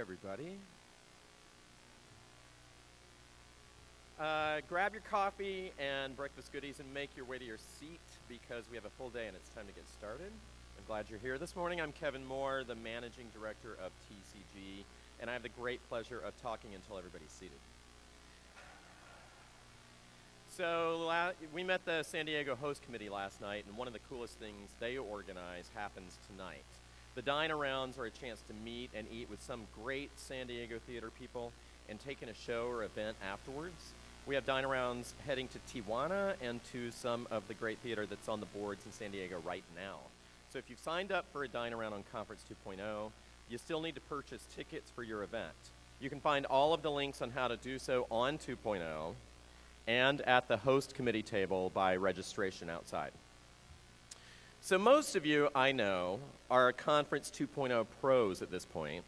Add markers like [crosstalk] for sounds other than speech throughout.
everybody. Uh, grab your coffee and breakfast goodies and make your way to your seat because we have a full day and it's time to get started. I'm glad you're here this morning. I'm Kevin Moore, the managing director of TCG, and I have the great pleasure of talking until everybody's seated. So we met the San Diego host committee last night, and one of the coolest things they organize happens tonight. The dine arounds are a chance to meet and eat with some great San Diego theater people and take in a show or event afterwards. We have dine arounds heading to Tijuana and to some of the great theater that's on the boards in San Diego right now. So if you've signed up for a dine around on Conference 2.0, you still need to purchase tickets for your event. You can find all of the links on how to do so on 2.0 and at the host committee table by registration outside. So most of you I know are Conference 2.0 pros at this point,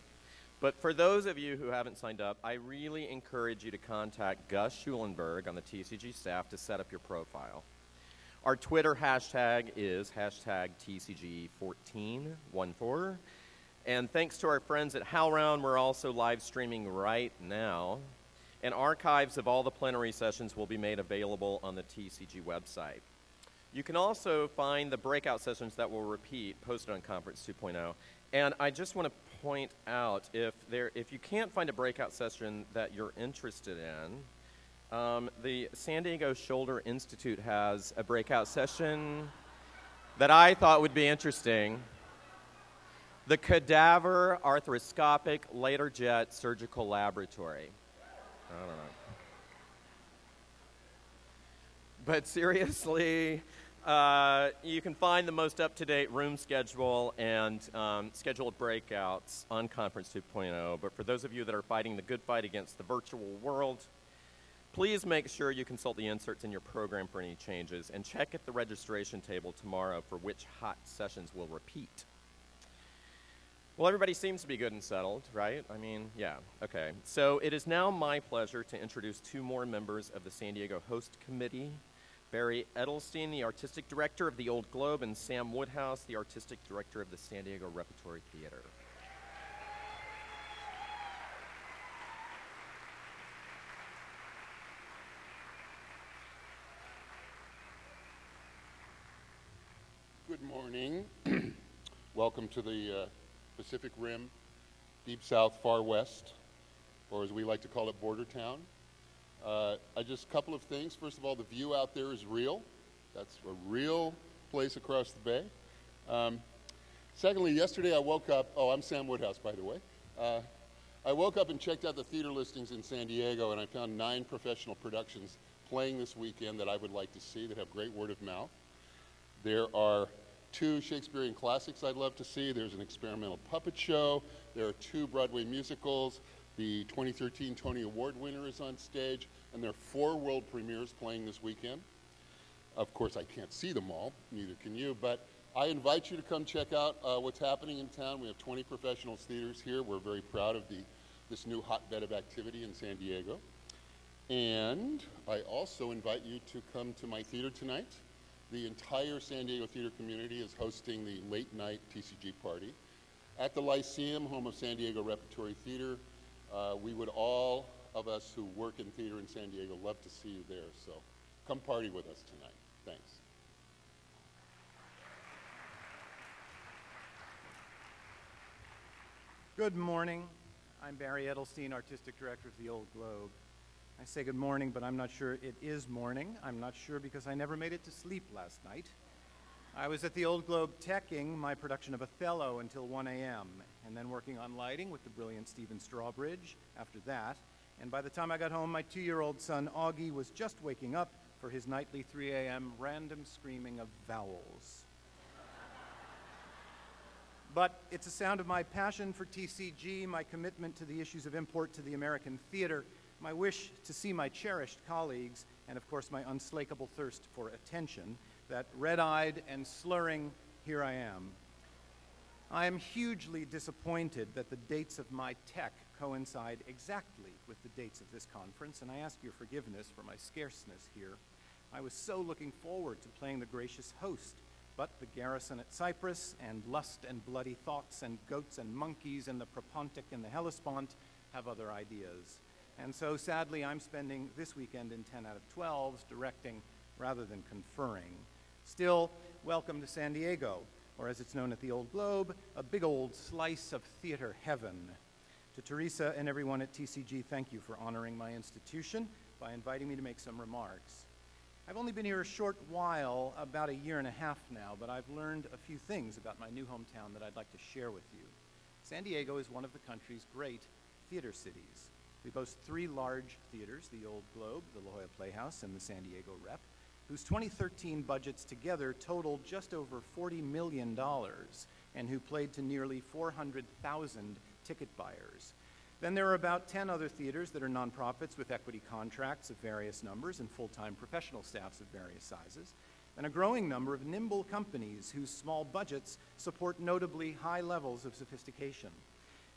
but for those of you who haven't signed up, I really encourage you to contact Gus Schulenberg on the TCG staff to set up your profile. Our Twitter hashtag is hashtag TCG1414. And thanks to our friends at HowlRound, we're also live streaming right now. And archives of all the plenary sessions will be made available on the TCG website. You can also find the breakout sessions that will repeat posted on Conference 2.0. And I just want to point out if there if you can't find a breakout session that you're interested in, um, the San Diego Shoulder Institute has a breakout session that I thought would be interesting. The Cadaver Arthroscopic Latarjet Surgical Laboratory. I don't know. But seriously, uh, you can find the most up-to-date room schedule and um, scheduled breakouts on Conference 2.0. But for those of you that are fighting the good fight against the virtual world, please make sure you consult the inserts in your program for any changes and check at the registration table tomorrow for which hot sessions will repeat. Well, everybody seems to be good and settled, right? I mean, yeah, okay. So it is now my pleasure to introduce two more members of the San Diego Host Committee Barry Edelstein, the artistic director of the Old Globe, and Sam Woodhouse, the artistic director of the San Diego Repertory Theater. Good morning. [clears throat] Welcome to the uh, Pacific Rim, Deep South, Far West, or as we like to call it, Border Town. Uh, I just a couple of things. First of all, the view out there is real. That's a real place across the bay. Um, secondly, yesterday I woke up. Oh, I'm Sam Woodhouse, by the way. Uh, I woke up and checked out the theater listings in San Diego, and I found nine professional productions playing this weekend that I would like to see that have great word of mouth. There are two Shakespearean classics I'd love to see. There's an experimental puppet show. There are two Broadway musicals. The 2013 Tony Award winner is on stage, and there are four world premieres playing this weekend. Of course, I can't see them all, neither can you, but I invite you to come check out uh, what's happening in town. We have 20 professional theaters here. We're very proud of the, this new hotbed of activity in San Diego. And I also invite you to come to my theater tonight. The entire San Diego theater community is hosting the late night TCG party at the Lyceum, home of San Diego Repertory Theater. Uh, we would all of us who work in theater in San Diego love to see you there. So come party with us tonight. Thanks. Good morning. I'm Barry Edelstein, Artistic Director of the Old Globe. I say good morning, but I'm not sure it is morning. I'm not sure because I never made it to sleep last night. I was at the Old Globe teching my production of Othello until 1 a.m., and then working on lighting with the brilliant Stephen Strawbridge after that. And by the time I got home, my two year old son Augie was just waking up for his nightly 3 a.m. random screaming of vowels. but it's a sound of my passion for TCG, my commitment to the issues of import to the American theater, my wish to see my cherished colleagues, and of course my unslakable thirst for attention that red eyed and slurring, here I am. I am hugely disappointed that the dates of my tech coincide exactly with the dates of this conference, and I ask your forgiveness for my scarceness here. I was so looking forward to playing the gracious host but the garrison at Cyprus and lust and bloody thoughts and goats and monkeys and the Propontic and the Hellespont have other ideas. And so sadly, I'm spending this weekend in 10 out of 12s directing rather than conferring. Still, welcome to San Diego, or as it's known at the Old Globe, a big old slice of theater heaven. To Teresa and everyone at TCG, thank you for honoring my institution by inviting me to make some remarks. I've only been here a short while, about a year and a half now, but I've learned a few things about my new hometown that I'd like to share with you. San Diego is one of the country's great theater cities. We boast three large theaters, the Old Globe, the La Jolla Playhouse, and the San Diego Rep, whose 2013 budgets together totaled just over $40 million and who played to nearly 400,000 ticket buyers. Then there are about 10 other theaters that are nonprofits with equity contracts of various numbers and full-time professional staffs of various sizes, and a growing number of nimble companies whose small budgets support notably high levels of sophistication.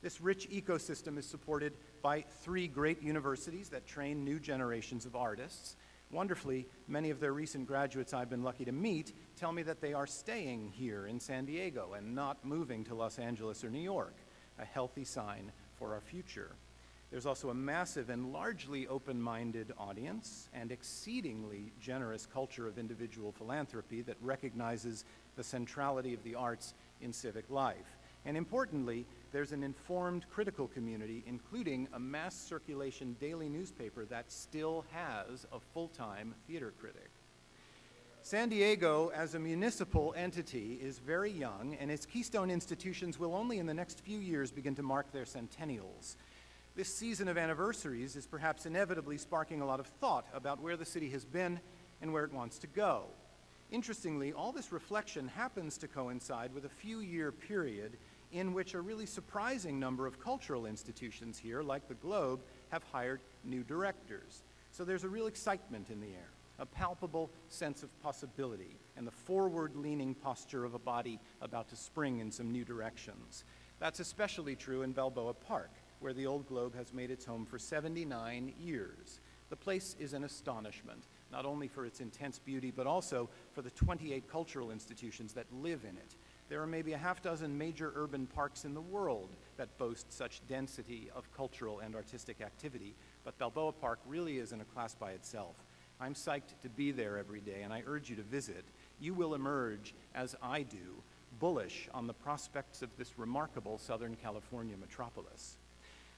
This rich ecosystem is supported by three great universities that train new generations of artists. Wonderfully, many of their recent graduates I've been lucky to meet tell me that they are staying here in San Diego and not moving to Los Angeles or New York, a healthy sign for our future. There's also a massive and largely open-minded audience and exceedingly generous culture of individual philanthropy that recognizes the centrality of the arts in civic life. And importantly, there's an informed critical community, including a mass circulation daily newspaper that still has a full-time theater critic. San Diego, as a municipal entity, is very young, and its keystone institutions will only in the next few years begin to mark their centennials. This season of anniversaries is perhaps inevitably sparking a lot of thought about where the city has been and where it wants to go. Interestingly, all this reflection happens to coincide with a few year period in which a really surprising number of cultural institutions here, like the Globe, have hired new directors. So there's a real excitement in the air a palpable sense of possibility and the forward-leaning posture of a body about to spring in some new directions. That's especially true in Balboa Park, where the Old Globe has made its home for 79 years. The place is an astonishment, not only for its intense beauty, but also for the 28 cultural institutions that live in it. There are maybe a half dozen major urban parks in the world that boast such density of cultural and artistic activity, but Balboa Park really is in a class by itself. I'm psyched to be there every day, and I urge you to visit. You will emerge, as I do, bullish on the prospects of this remarkable Southern California metropolis.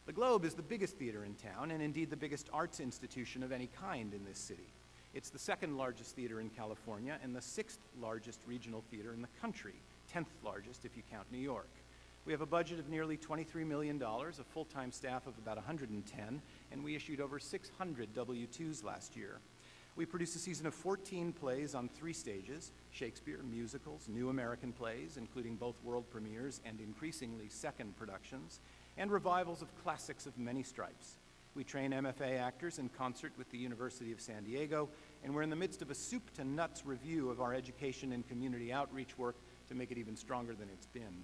The Globe is the biggest theater in town, and indeed the biggest arts institution of any kind in this city. It's the second largest theater in California and the sixth largest regional theater in the country, 10th largest if you count New York. We have a budget of nearly $23 million, a full-time staff of about 110, and we issued over 600 W-2s last year. We produce a season of 14 plays on three stages Shakespeare, musicals, new American plays, including both world premieres and increasingly second productions, and revivals of classics of many stripes. We train MFA actors in concert with the University of San Diego, and we're in the midst of a soup to nuts review of our education and community outreach work to make it even stronger than it's been.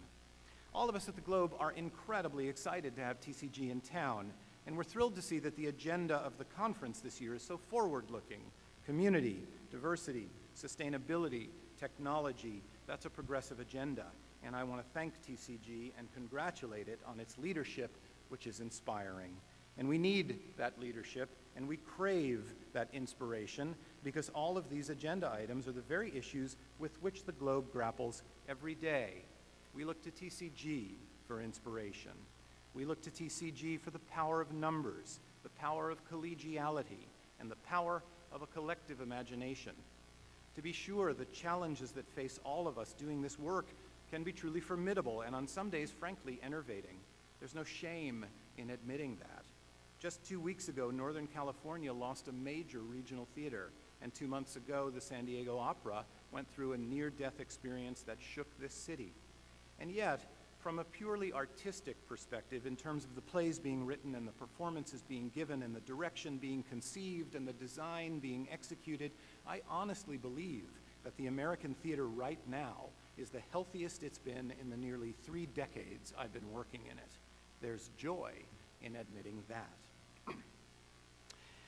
All of us at the Globe are incredibly excited to have TCG in town, and we're thrilled to see that the agenda of the conference this year is so forward-looking Community, diversity, sustainability, technology, that's a progressive agenda. And I want to thank TCG and congratulate it on its leadership, which is inspiring. And we need that leadership, and we crave that inspiration, because all of these agenda items are the very issues with which the Globe grapples every day. We look to TCG for inspiration. We look to TCG for the power of numbers, the power of collegiality, and the power of a collective imagination. To be sure, the challenges that face all of us doing this work can be truly formidable and on some days, frankly, enervating. There's no shame in admitting that. Just two weeks ago, Northern California lost a major regional theater, and two months ago, the San Diego Opera went through a near-death experience that shook this city. And yet, from a purely artistic perspective, in terms of the plays being written and the performances being given and the direction being conceived and the design being executed, I honestly believe that the American theater right now is the healthiest it's been in the nearly three decades I've been working in it. There's joy in admitting that.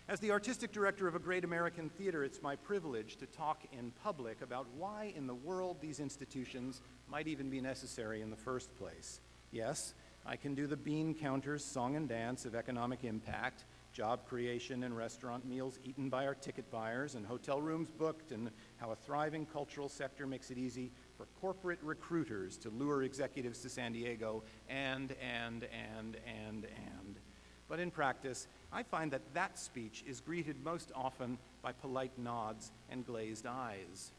As the artistic director of a great American theater, it's my privilege to talk in public about why in the world these institutions might even be necessary in the first place. Yes, I can do the bean counters, song and dance of economic impact, job creation and restaurant meals eaten by our ticket buyers and hotel rooms booked, and how a thriving cultural sector makes it easy for corporate recruiters to lure executives to San Diego, and, and, and, and, and. But in practice, I find that that speech is greeted most often by polite nods and glazed eyes.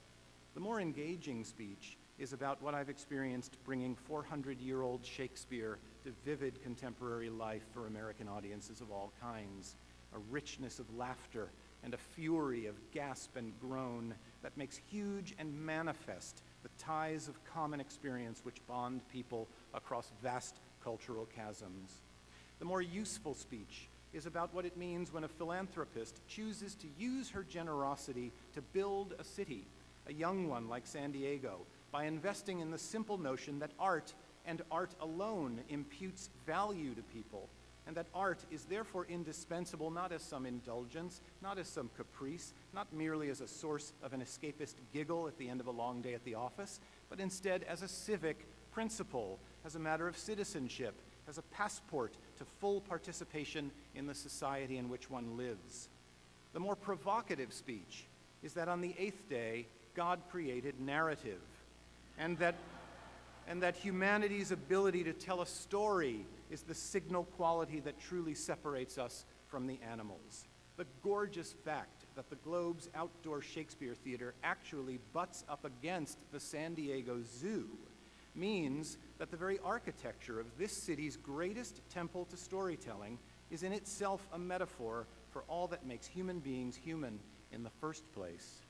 The more engaging speech is about what I've experienced bringing 400 year old Shakespeare to vivid contemporary life for American audiences of all kinds. A richness of laughter and a fury of gasp and groan that makes huge and manifest the ties of common experience which bond people across vast cultural chasms. The more useful speech is about what it means when a philanthropist chooses to use her generosity to build a city, a young one like San Diego, by investing in the simple notion that art and art alone imputes value to people, and that art is therefore indispensable not as some indulgence, not as some caprice, not merely as a source of an escapist giggle at the end of a long day at the office, but instead as a civic principle, as a matter of citizenship, as a passport to full participation in the society in which one lives. The more provocative speech is that on the eighth day, God created narrative, and that, and that humanity's ability to tell a story is the signal quality that truly separates us from the animals. The gorgeous fact that the Globe's outdoor Shakespeare Theater actually butts up against the San Diego Zoo means that the very architecture of this city's greatest temple to storytelling is in itself a metaphor for all that makes human beings human in the first place.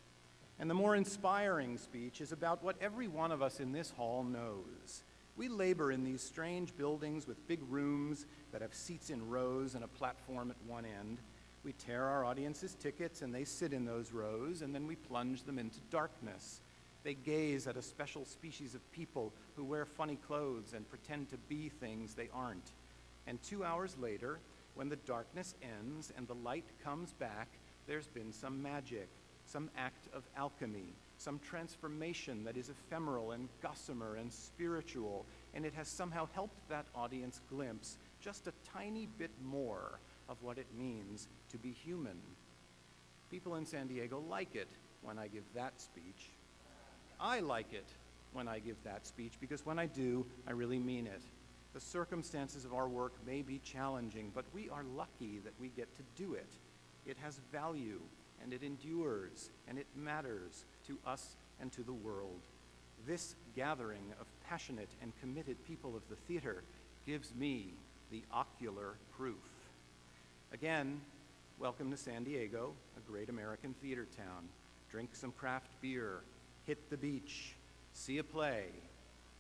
And the more inspiring speech is about what every one of us in this hall knows. We labor in these strange buildings with big rooms that have seats in rows and a platform at one end. We tear our audience's tickets and they sit in those rows, and then we plunge them into darkness. They gaze at a special species of people who wear funny clothes and pretend to be things they aren't. And two hours later, when the darkness ends and the light comes back, there's been some magic, some act of alchemy, some transformation that is ephemeral and gossamer and spiritual, and it has somehow helped that audience glimpse just a tiny bit more of what it means to be human. People in San Diego like it when I give that speech. I like it when I give that speech because when I do, I really mean it. The circumstances of our work may be challenging, but we are lucky that we get to do it. It has value, and it endures, and it matters to us and to the world. This gathering of passionate and committed people of the theater gives me the ocular proof. Again, welcome to San Diego, a great American theater town. Drink some craft beer, hit the beach, see a play.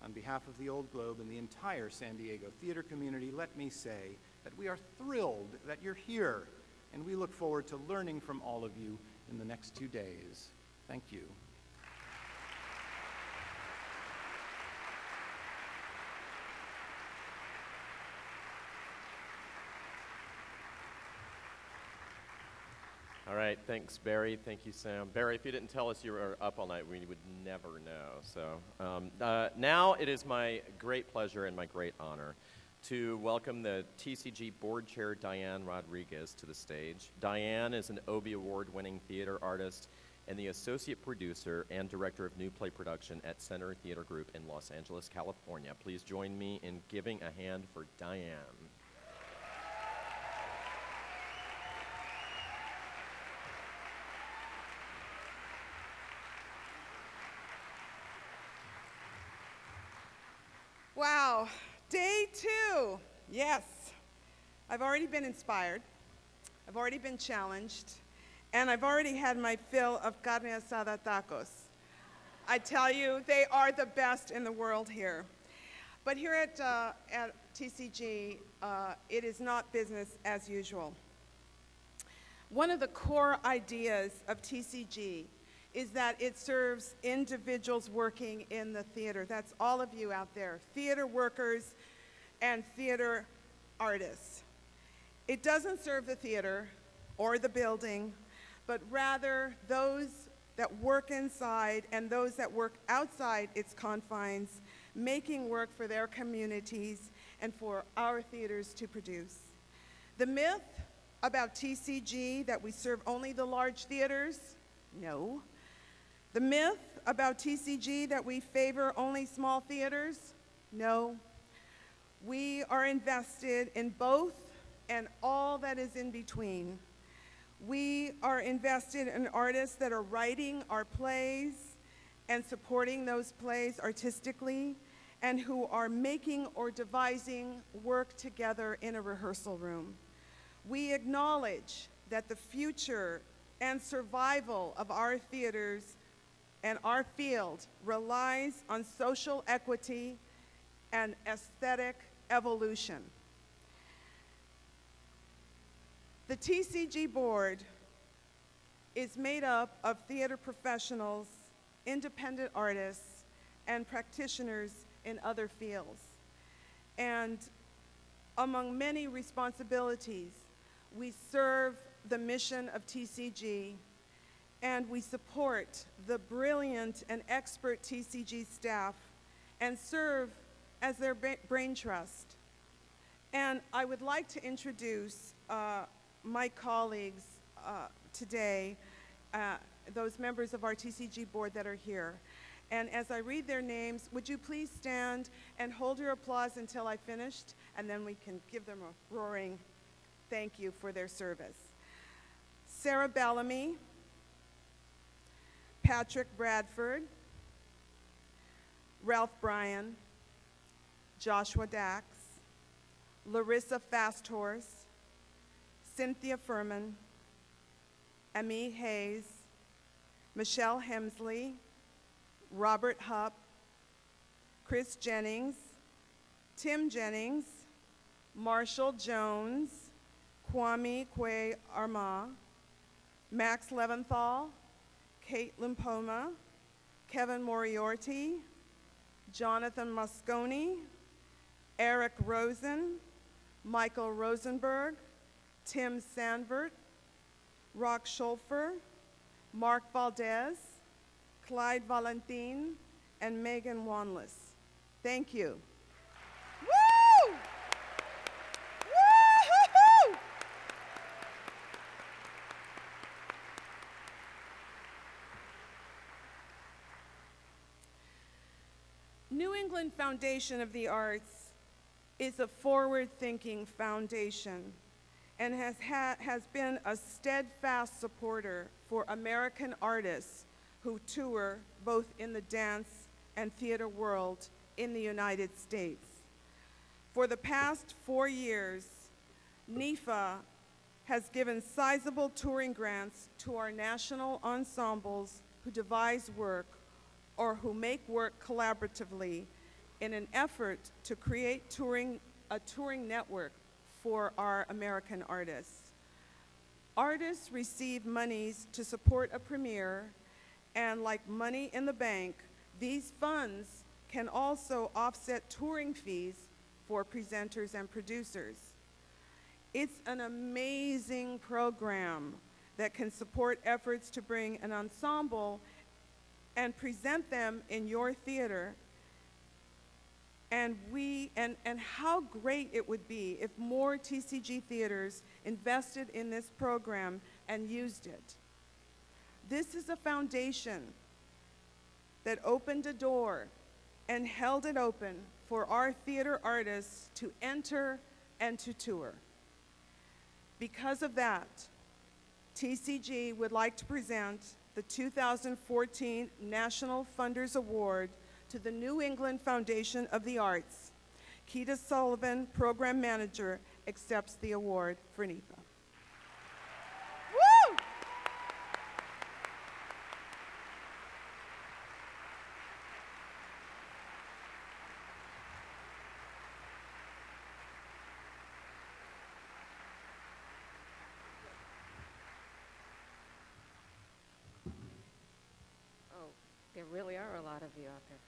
On behalf of the Old Globe and the entire San Diego theater community, let me say that we are thrilled that you're here, and we look forward to learning from all of you in the next two days. Thank you. All right, thanks, Barry. Thank you, Sam. Barry, if you didn't tell us you were up all night, we would never know. So um, uh, now it is my great pleasure and my great honor to welcome the TCG board chair, Diane Rodriguez, to the stage. Diane is an Obie Award winning theater artist and the associate producer and director of new play production at Center Theater Group in Los Angeles, California. Please join me in giving a hand for Diane. Wow, day two. Yes, I've already been inspired, I've already been challenged, and I've already had my fill of carne asada tacos. I tell you, they are the best in the world here. But here at, uh, at TCG, uh, it is not business as usual. One of the core ideas of TCG is that it serves individuals working in the theater. That's all of you out there, theater workers and theater artists. It doesn't serve the theater, or the building, but rather those that work inside and those that work outside its confines, making work for their communities and for our theaters to produce. The myth about TCG that we serve only the large theaters? No. The myth about TCG that we favor only small theaters? No. We are invested in both and all that is in between. We are invested in artists that are writing our plays and supporting those plays artistically and who are making or devising work together in a rehearsal room. We acknowledge that the future and survival of our theaters and our field relies on social equity and aesthetic evolution. The TCG board is made up of theater professionals, independent artists, and practitioners in other fields. And among many responsibilities, we serve the mission of TCG and we support the brilliant and expert TCG staff and serve as their brain trust. And I would like to introduce uh, my colleagues uh, today, uh, those members of our TCG board that are here. And as I read their names, would you please stand and hold your applause until I finished, and then we can give them a roaring thank you for their service. Sarah Bellamy, Patrick Bradford, Ralph Bryan, Joshua Dachs, Larissa Fasthorse, Cynthia Fuhrman, Emmy Hayes, Michelle Hensley, Robert Hupp, Chris Jennings, Tim Jennings, Marshall Jones, Kwame Kwe Arma, Max Leventhal, Kate Limpoma, Kevin Moriarty, Jonathan Moscone, Eric Rosen, Michael Rosenberg, Tim Sandvert, Rock Schulfer, Mark Valdez, Clyde Valentin, and Megan Wanlass. Thank you. Woo! Woo-hoo-hoo! New England Foundation of the Arts is a forward-thinking foundation and has, ha- has been a steadfast supporter for American artists who tour both in the dance and theater world in the United States. For the past four years, NEFA has given sizable touring grants to our national ensembles who devise work or who make work collaboratively in an effort to create touring, a touring network for our American artists. Artists receive monies to support a premiere, and like money in the bank, these funds can also offset touring fees for presenters and producers. It's an amazing program that can support efforts to bring an ensemble and present them in your theater. And we and, and how great it would be if more tcg theaters invested in this program and used it. This is a foundation that opened a door and held it open for our theater artists to enter and to tour. Because of that tcg would like to present the 2014 national funders award to the New England Foundation of the Arts. Quita Sullivan, Program Manager, accepts the award for NEFA. Woo! Oh, there really are a lot of you out there.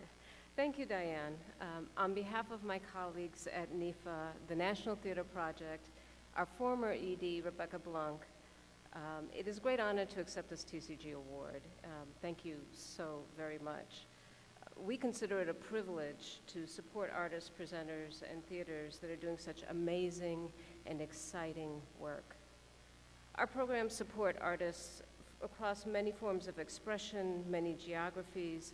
[laughs] Thank you, Diane. Um, on behalf of my colleagues at NEFA, the National Theater Project, our former ED, Rebecca Blank. Um, It is a great honor to accept this TCG award. Um, Thank you so very much. We consider it a privilege to support artists, presenters, and theaters that are doing such amazing and exciting work. Our programs support artists across many forms of expression, many geographies,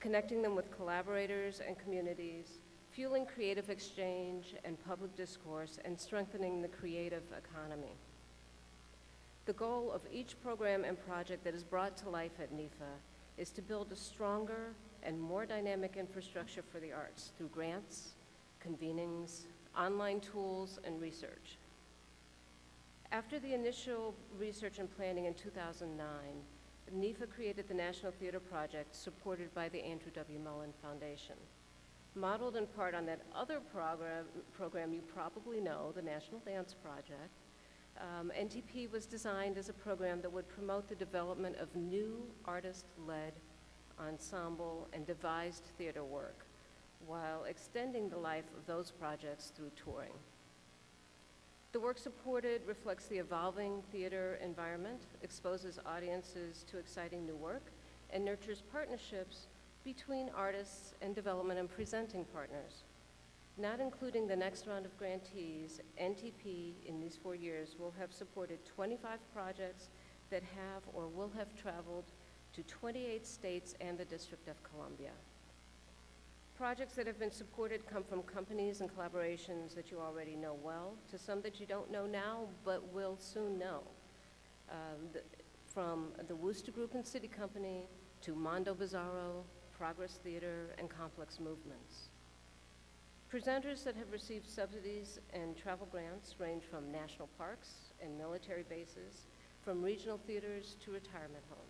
connecting them with collaborators and communities, fueling creative exchange and public discourse, and strengthening the creative economy. The goal of each program and project that is brought to life at NEFA is to build a stronger and more dynamic infrastructure for the arts through grants, convenings, online tools, and research. After the initial research and planning in 2009, NEFA created the National Theater Project supported by the Andrew W. Mellon Foundation. Modeled in part on that other program, program you probably know, the National Dance Project, um, NTP was designed as a program that would promote the development of new artist-led ensemble and devised theater work while extending the life of those projects through touring. The work supported reflects the evolving theater environment, exposes audiences to exciting new work, and nurtures partnerships between artists and development and presenting partners. Not including the next round of grantees, NTP in these four years will have supported 25 projects that have or will have traveled to 28 states and the District of Columbia. Projects that have been supported come from companies and collaborations that you already know well, to some that you don't know now but will soon know. Um, the, from the Wooster Group and SITI Company to Mondo Bizarro, Progress Theater, and Complex Movements. Presenters that have received subsidies and travel grants range from national parks and military bases, from regional theaters to retirement homes.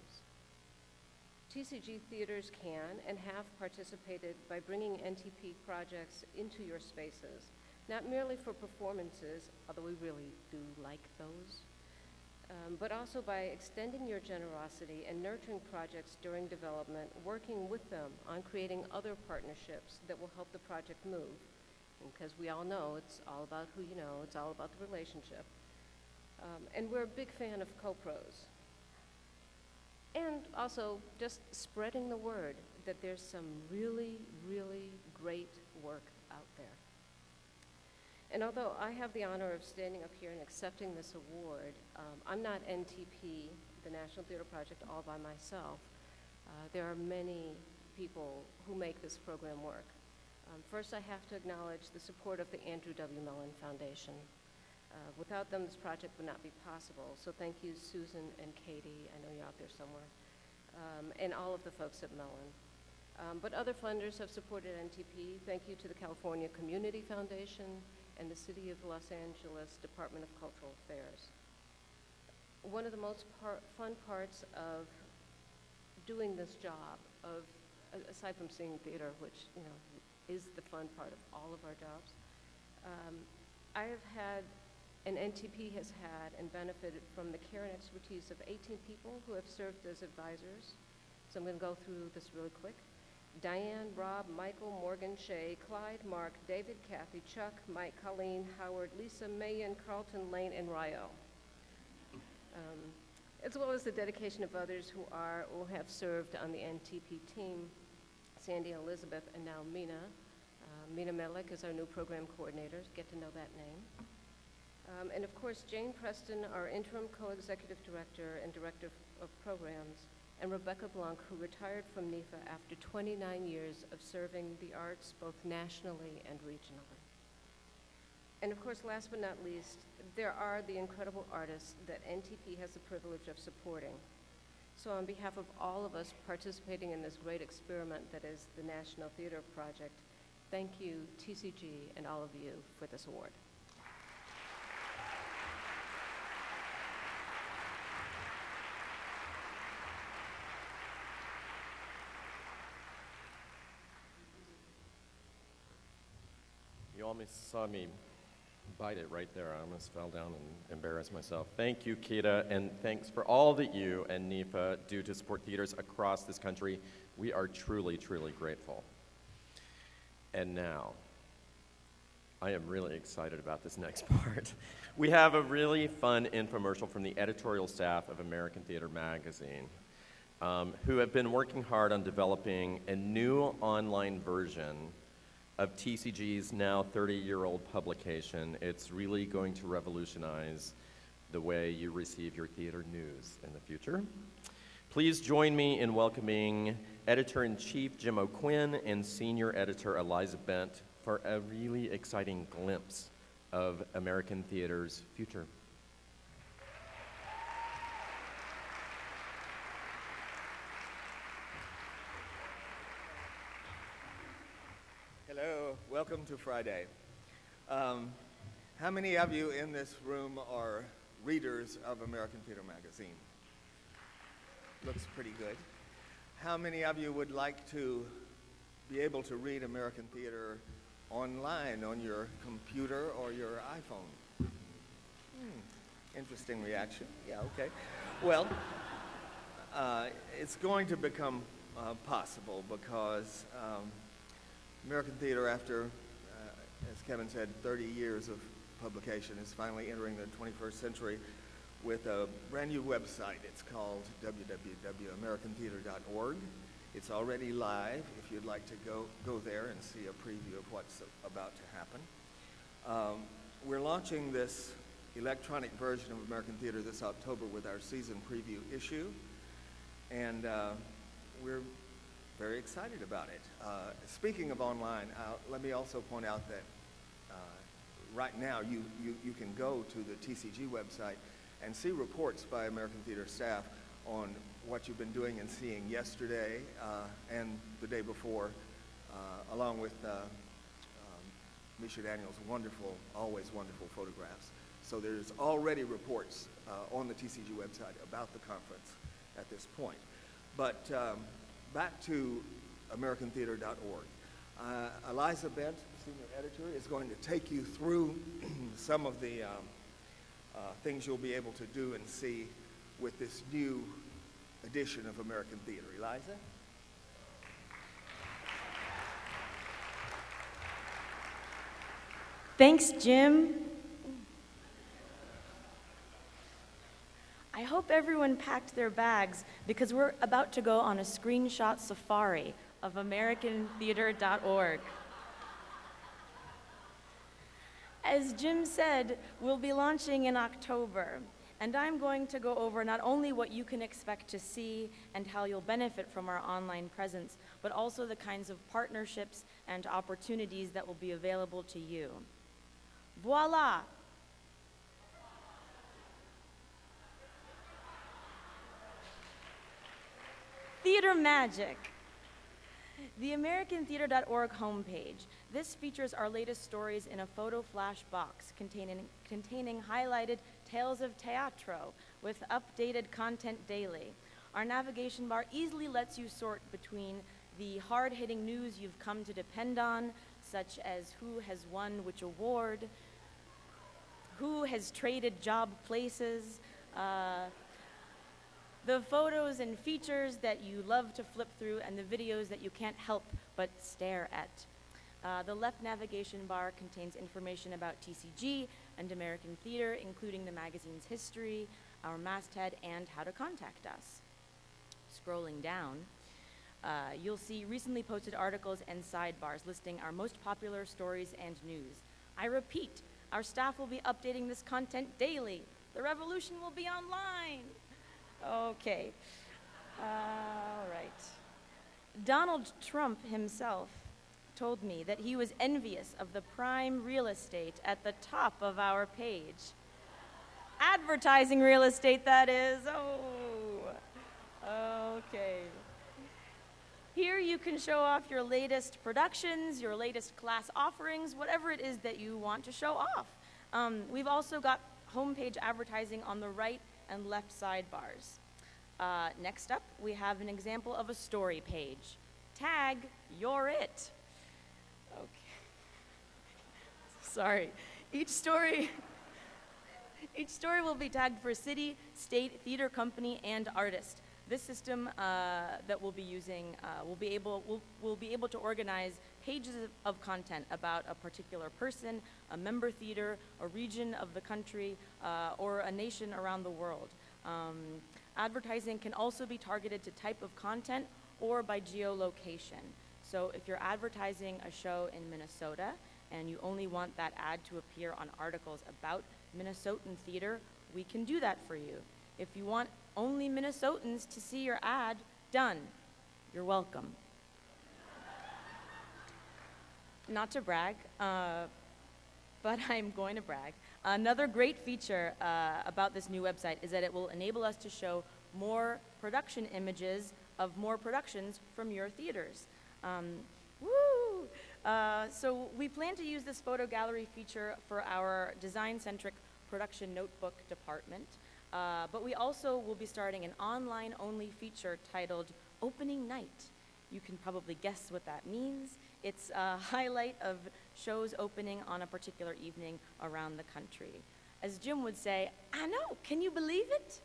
TCG theaters can and have participated by bringing NTP projects into your spaces, not merely for performances, although we really do like those, um, but also by extending your generosity and nurturing projects during development, working with them on creating other partnerships that will help the project move. Because we all know it's all about who you know, it's all about the relationship. Um, and we're a big fan of co-pros. And also just spreading the word that there's some really, really great work out there. And although I have the honor of standing up here and accepting this award, um, I'm not NTP, the National Theater Project, all by myself. Uh, there are many people who make this program work. Um, first, I have to acknowledge the support of the Andrew W. Mellon Foundation. Uh, without them, this project would not be possible. So thank you, Susan and Katie. I know you're out there somewhere. Um, and all of the folks at Mellon. Um, but other funders have supported NTP. Thank you to the California Community Foundation and the City of Los Angeles Department of Cultural Affairs. One of the most par fun parts of doing this job, of aside from seeing theater, which you know is the fun part of all of our jobs, um, I have had and NTP has had and benefited from the care and expertise of 18 people who have served as advisors. So I'm going to go through this really quick. Diane, Rob, Michael, Morgan, Shay, Clyde, Mark, David, Kathy, Chuck, Mike, Colleen, Howard, Lisa, Mayan, Carlton, Lane, and Ryo. Um, as well as the dedication of others who are or have served on the NTP team, Sandy Elizabeth and now Mina. Uh, Mina Melik is our new program coordinator. Get to know that name. Um, and of course, Jane Preston, our interim co-executive director and director of, programs, and Rebecca Blank, who retired from NEFA after 29 years of serving the arts both nationally and regionally. And of course, last but not least, there are the incredible artists that NTP has the privilege of supporting. So on behalf of all of us participating in this great experiment that is the National Theater Project, thank you, TCG, and all of you for this award. Almost saw me bite it right there. I almost fell down and embarrassed myself. Thank you, Quita, and thanks for all that you and NEFA do to support theaters across this country. We are truly, truly grateful. And now, I am really excited about this [laughs] next part. We have a really fun infomercial from the editorial staff of American Theater Magazine, um, who have been working hard on developing a new online version of TCG's now 30 year old publication. It's really going to revolutionize the way you receive your theater news in the future. Please join me in welcoming Editor in Chief Jim O'Quinn and Senior Editor Eliza Bent for a really exciting glimpse of American theater's future. Welcome to Friday. Um, how many of you in this room are readers of American Theater Magazine? Looks pretty good. How many of you would like to be able to read American Theater online on your computer or your iPhone? Hmm, interesting reaction. Yeah, okay. Well, uh, it's going to become uh, possible because um, American Theater, after, as Kevin said, 30 years of publication, is finally entering the 21st century with a brand new website. It's called www.americantheater.org. It's already live if you'd like to go, go there and see a preview of what's about to happen. Um, we're launching this electronic version of American Theater this October with our season preview issue, and uh, we're very excited about it. Uh, speaking of online, uh, let me also point out that uh, right now you, you, you can go to the TCG website and see reports by American Theater staff on what you've been doing and seeing yesterday uh, and the day before, uh, along with uh, um, Misha Daniels' wonderful, always wonderful photographs. So there's already reports on the TCG website about the conference at this point. But um, back to AmericanTheater.org. Uh, Eliza Bent, senior editor, is going to take you through [clears throat] some of the um, uh, things you'll be able to do and see with this new edition of American Theater. Eliza? Thanks, Jim. I hope everyone packed their bags because we're about to go on a screenshot safari of AmericanTheater.org. As Jim said, we'll be launching in October, and I'm going to go over not only what you can expect to see and how you'll benefit from our online presence, but also the kinds of partnerships and opportunities that will be available to you. Voila! Theater Magic. The AmericanTheater.org homepage. This features our latest stories in a photo flash box containing, containing highlighted tales of teatro with updated content daily. Our navigation bar easily lets you sort between the hard hitting news you've come to depend on, such as who has won which award, who has traded job places, uh, the photos and features that you love to flip through, and the videos that you can't help but stare at. Uh, the left navigation bar contains information about TCG and American Theater, including the magazine's history, our masthead, and how to contact us. Scrolling down, uh, you'll see recently posted articles and sidebars listing our most popular stories and news. I repeat, our staff will be updating this content daily. The revolution will be online. Okay. All right. Donald Trump himself told me that he was envious of the prime real estate at the top of our page. Advertising real estate, that is. Oh, okay. Here you can show off your latest productions, your latest class offerings, whatever it is that you want to show off. Um, we've also got homepage advertising on the right and left sidebars. Uh, next up, we have an example of a story page. Tag, you're it. Okay. [laughs] Sorry. Each story, [laughs] each story will be tagged for city, state, theater company, and artist. This system uh, that we'll be using uh, will be able will will be able to organize pages of- of content about a particular person, a member theater, a region of the country, uh, or a nation around the world. Um, advertising can also be targeted to type of content or by geolocation. So if you're advertising a show in Minnesota and you only want that ad to appear on articles about Minnesotan theater, we can do that for you. If you want only Minnesotans to see your ad, done. You're welcome. Not to brag, uh, but [laughs] I'm going to brag. Another great feature uh, about this new website is that it will enable us to show more production images of more productions from your theaters. Um, woo! Uh, so we plan to use this photo gallery feature for our design-centric production notebook department, uh, but we also will be starting an online-only feature titled Opening Night. You can probably guess what that means. It's a [laughs] highlight of shows opening on a particular evening around the country. As Jim would say, I know, can you believe it?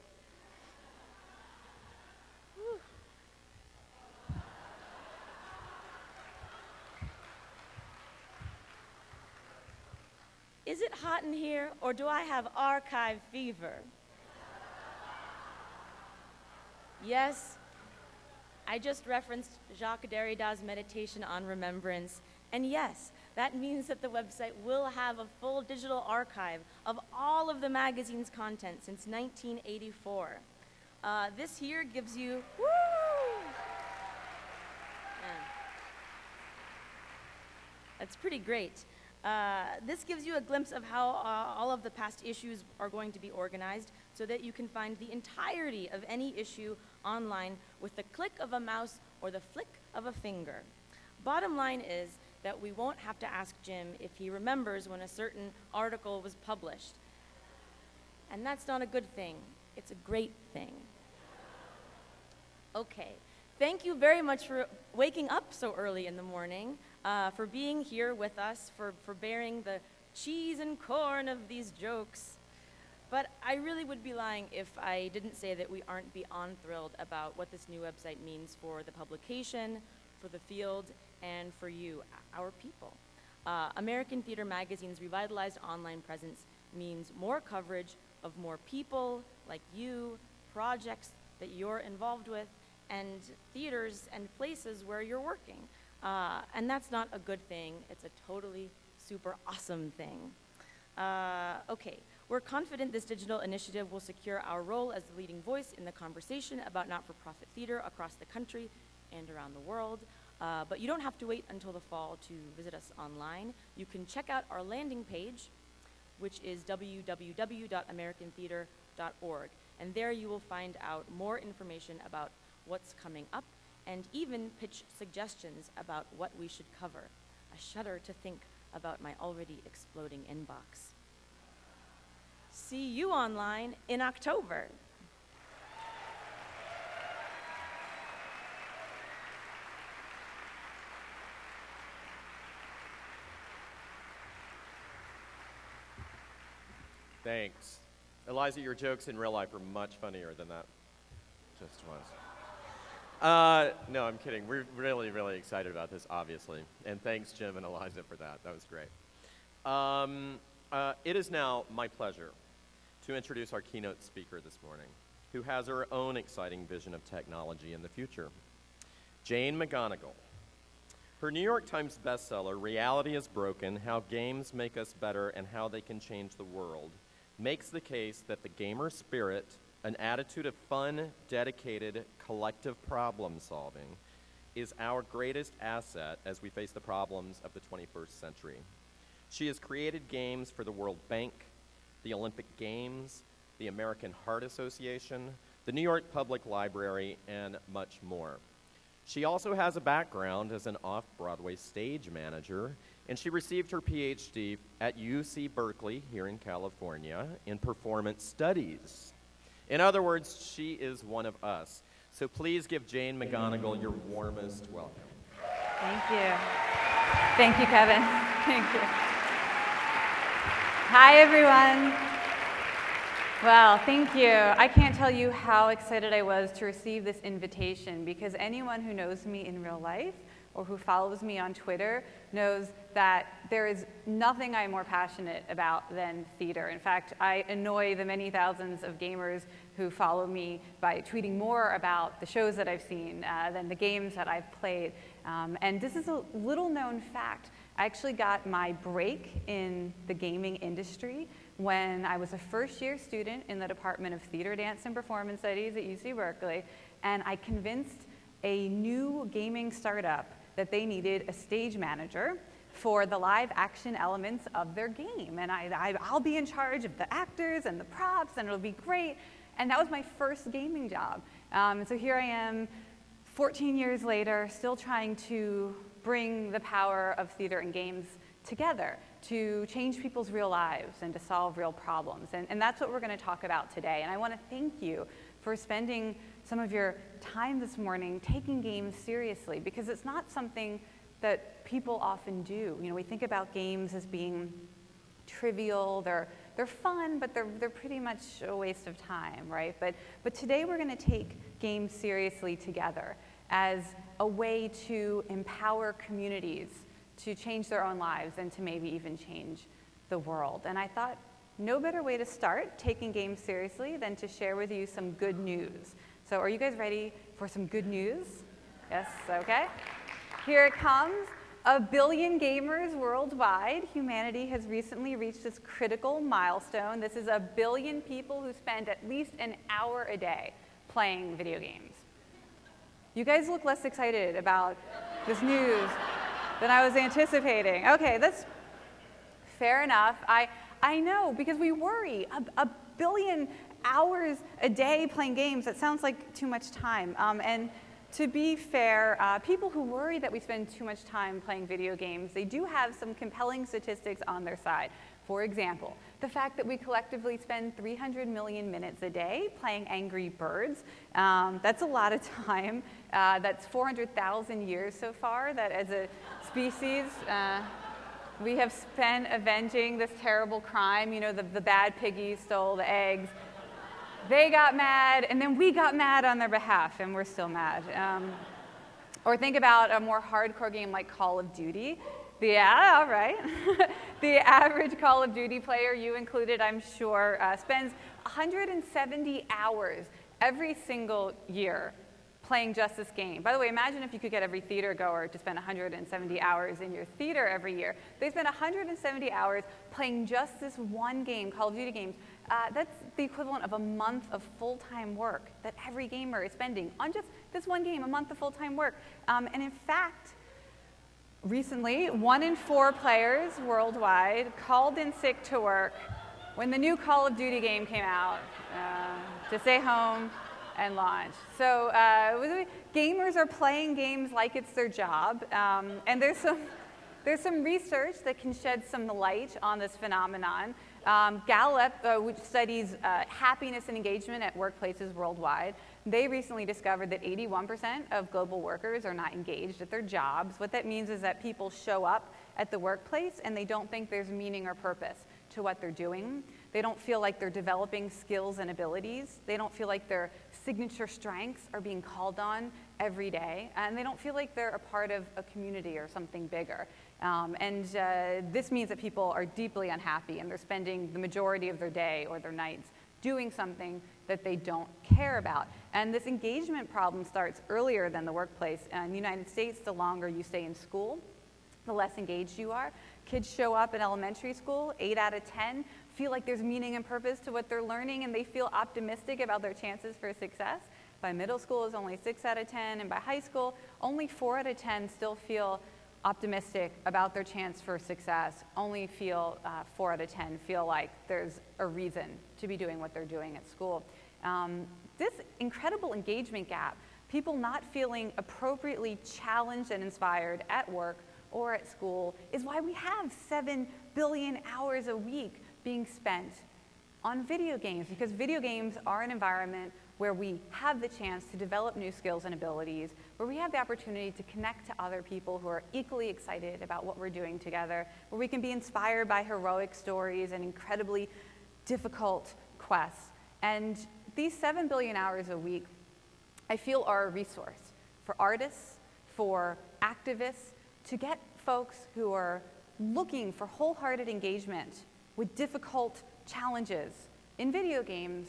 Is it hot in here, or do I have archive fever? Yes, I just referenced Jacques Derrida's meditation on remembrance. And yes, that means that the website will have a full digital archive of all of the magazine's content since 1984. Uh, this here gives you, woo! Yeah. That's pretty great. Uh, this gives you a glimpse of how uh, all of the past issues are going to be organized so that you can find the entirety of any issue online with the click of a mouse or the flick of a finger. Bottom line is that we won't have to ask Jim if he remembers when a certain article was published. And that's not a good thing, it's a great thing. Okay, thank you very much for waking up so early in the morning, uh, for being here with us, for, for bearing the cheese and corn of these jokes. But I really would be lying if I didn't say that we aren't beyond thrilled about what this new website means for the publication, for the field, and for you, our people. Uh, American Theater Magazine's revitalized online presence means more coverage of more people like you, projects that you're involved with, and theaters and places where you're working. Uh, and that's not a good thing, it's a totally super awesome thing. Uh, okay, we're confident this digital initiative will secure our role as the leading voice in the conversation about not-for-profit theater across the country and around the world. Uh, but you don't have to wait until the fall to visit us online. You can check out our landing page, which is www.americantheater.org. And there you will find out more information about what's coming up and even pitch suggestions about what we should cover. I shudder to think about my already exploding inbox. See you online in October. Thanks. Eliza, your jokes in real life are much funnier than that just was. Uh, no, I'm kidding. We're really, really excited about this, obviously. And thanks, Jim and Eliza, for that. That was great. Um, uh, it is now my pleasure to introduce our keynote speaker this morning, who has her own exciting vision of technology in the future. Jane McGonigal. Her New York Times bestseller, Reality is Broken How Games Make Us Better and How They Can Change the World, makes the case that the gamer spirit, an attitude of fun, dedicated, collective problem solving, is our greatest asset as we face the problems of the 21st century. She has created games for the World Bank, the Olympic Games, the American Heart Association, the New York Public Library, and much more. She also has a background as an off Broadway stage manager, and she received her PhD at UC Berkeley here in California in performance studies. In other words, she is one of us. So please give Jane McGonigal your warmest welcome. Thank you. Thank you, Kevin. [laughs] Thank you. Hi, everyone. Well, thank you. I can't tell you how excited I was to receive this invitation because anyone who knows me in real life or who follows me on Twitter knows that there is nothing I'm more passionate about than theater. In fact, I annoy the many thousands of gamers who follow me by tweeting more about the shows that I've seen uh, than the games that I've played. Um, and this is a little known fact. I actually got my break in the gaming industry when I was a first year student in the Department of Theater, Dance, and Performance Studies at UC Berkeley, and I convinced a new gaming startup that they needed a stage manager for the live action elements of their game. And I, I, will be in charge of the actors and the props, and it'll be great. And that was my first gaming job. Um, so here I am, 14 years later, still trying to bring the power of theater and games together to change people's real lives and to solve real problems. And, and that's what we're going to talk about today. And I want to thank you for spending some of your time this morning taking games seriously because it's not something that people often do. You know, we think about games as being trivial, they're, they're fun, but they're, they're pretty much a waste of time, right? But, but today we're going to take games seriously together as a way to empower communities to change their own lives and to maybe even change the world. And I thought, no better way to start taking games seriously than to share with you some good news. So, are you guys ready for some good news? Yes, okay. Here it comes. A billion gamers worldwide. Humanity has recently reached this critical milestone. This is a billion people who spend at least an hour a day playing video games. You guys look less excited about this news than I was anticipating. Okay, that's fair enough. I, I know because we worry. A, a billion hours a day playing games, that sounds like too much time. Um, and to be fair, uh, people who worry that we spend too much time playing video games, they do have some compelling statistics on their side. For example, the fact that we collectively spend 300 million minutes a day playing Angry Birds. Um, that's a lot of time. Uh, that's 400,000 years so far that as a species, uh, we have spent avenging this terrible crime. You know, the, the bad piggies stole the eggs. They got mad, and then we got mad on their behalf, and we're still mad. Um, or think about a more hardcore game like Call of Duty. Yeah, all right. [laughs] the average Call of Duty player, you included, I'm sure, uh, spends 170 hours every single year playing just this game. By the way, imagine if you could get every theater goer to spend 170 hours in your theater every year. They spend 170 hours playing just this one game, Call of Duty games. Uh, that's the equivalent of a month of full-time work that every gamer is spending on just this one game, a month of full-time work. Um, and in fact, recently, one in four players worldwide called in sick to work when the new Call of Duty game came out uh, to stay home and launch. So uh, gamers are playing games like it's their job, um, and there's some, there's some research that can shed some light on this phenomenon. Um, Gallup, uh, which studies uh, happiness and engagement at workplaces worldwide, they recently discovered that 81% of global workers are not engaged at their jobs. What that means is that people show up at the workplace and they don't think there's meaning or purpose to what they're doing. They don't feel like they're developing skills and abilities. They don't feel like their signature strengths are being called on every day. And they don't feel like they're a part of a community or something bigger. Um, and uh, this means that people are deeply unhappy and they're spending the majority of their day or their nights doing something that they don't care about. And this engagement problem starts earlier than the workplace. In the United States, the longer you stay in school, the less engaged you are. Kids show up in elementary school, 8 out of 10 feel like there's meaning and purpose to what they're learning and they feel optimistic about their chances for success. By middle school is only 6 out of 10 and by high school only 4 out of 10 still feel optimistic about their chance for success. Only feel uh, 4 out of 10 feel like there's a reason to be doing what they're doing at school. Um, this incredible engagement gap, people not feeling appropriately challenged and inspired at work or at school is why we have 7 billion hours a week being spent on video games because video games are an environment where we have the chance to develop new skills and abilities, where we have the opportunity to connect to other people who are equally excited about what we're doing together, where we can be inspired by heroic stories and incredibly difficult quests. And these 7 billion hours a week, I feel are a resource for artists, for activists to get folks who are looking for wholehearted engagement with difficult challenges in video games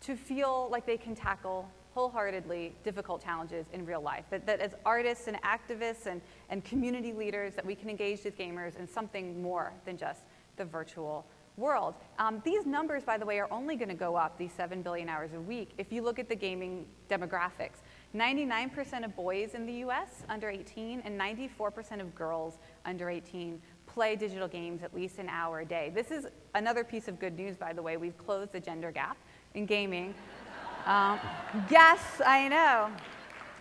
to feel like they can tackle wholeheartedly difficult challenges in real life. That, that as artists and activists and, and community leaders that we can engage with gamers in something more than just the virtual world. Um, these numbers, by the way, are only going to go up, these 7 billion hours a week, if you look at the gaming demographics. 99% of boys in the US under 18 and 94% of girls under 18 play digital games at least an hour a day. This is another piece of good news, by the way. We've closed the gender gap in gaming. Um, yes, I know.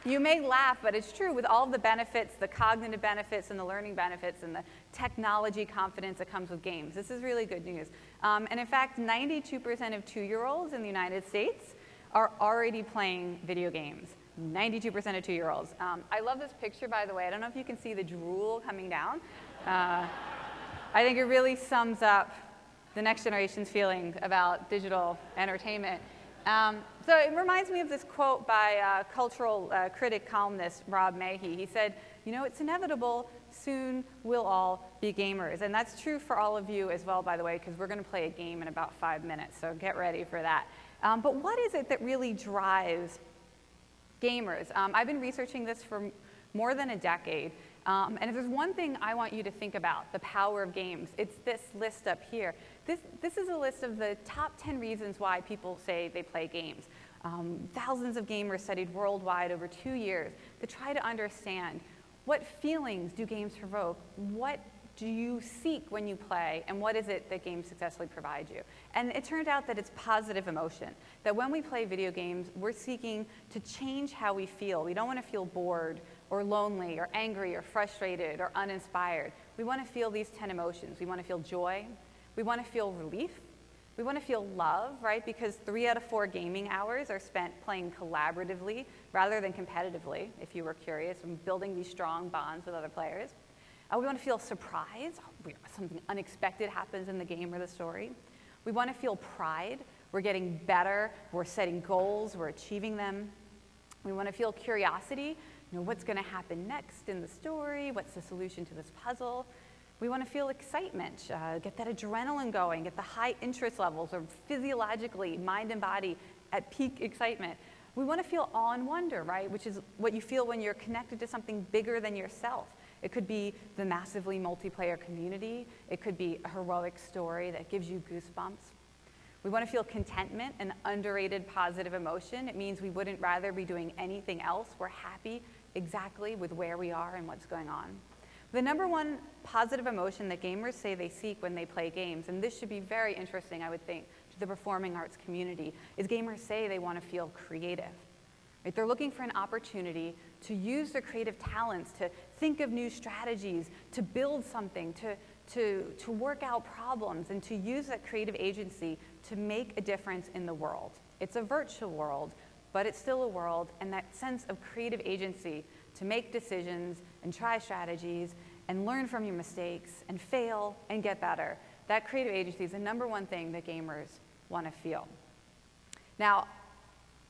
You may laugh, but it's true with all the benefits, the cognitive benefits and the learning benefits and the technology confidence that comes with games. This is really good news. Um, and in fact, 92% of two-year-olds in the United States are already playing video games. 92% of two-year-olds. Um, I love this picture, by the way. I don't know if you can see the drool coming down. Uh, I think it really sums up the next generation's feeling about digital entertainment. Um, so it reminds me of this quote by uh, cultural uh, critic columnist Rob Fahey. He said, you know, it's inevitable, soon we'll all be gamers. And that's true for all of you as well, by the way, because we're going to play a game in about five minutes, so get ready for that. Um, but what is it that really drives gamers? Um, I've been researching this for more than a decade. Um, and if there's one thing I want you to think about, the power of games, it's this list up here. This, this is a list of the top 10 reasons why people say they play games. Um, thousands of gamers studied worldwide over two years to try to understand what feelings do games provoke, what do you seek when you play, and what is it that games successfully provide you? And it turned out that it's positive emotion, that when we play video games, we're seeking to change how we feel. We don't want to feel bored or lonely or angry or frustrated or uninspired. We want to feel these 10 emotions. We want to feel joy. We want to feel relief. We want to feel love, right? Because three out of four gaming hours are spent playing collaboratively rather than competitively, if you were curious, and building these strong bonds with other players. Uh, we want to feel surprise. Something unexpected happens in the game or the story. We want to feel pride. We're getting better. We're setting goals. We're achieving them. We want to feel curiosity you know, what's going to happen next in the story? What's the solution to this puzzle? We want to feel excitement, uh, get that adrenaline going, get the high interest levels, or physiologically, mind and body at peak excitement. We want to feel awe and wonder, right? Which is what you feel when you're connected to something bigger than yourself. It could be the massively multiplayer community. It could be a heroic story that gives you goosebumps. We want to feel contentment, an underrated positive emotion. It means we wouldn't rather be doing anything else. We're happy exactly with where we are and what's going on. The number one positive emotion that gamers say they seek when they play games, and this should be very interesting, I would think, to the performing arts community, is gamers say they want to feel creative. Right? They're looking for an opportunity to use their creative talents, to think of new strategies, to build something, to, to, to work out problems, and to use that creative agency to make a difference in the world. It's a virtual world, but it's still a world, and that sense of creative agency to make decisions and try strategies and learn from your mistakes and fail and get better. That creative agency is the number one thing that gamers want to feel. Now,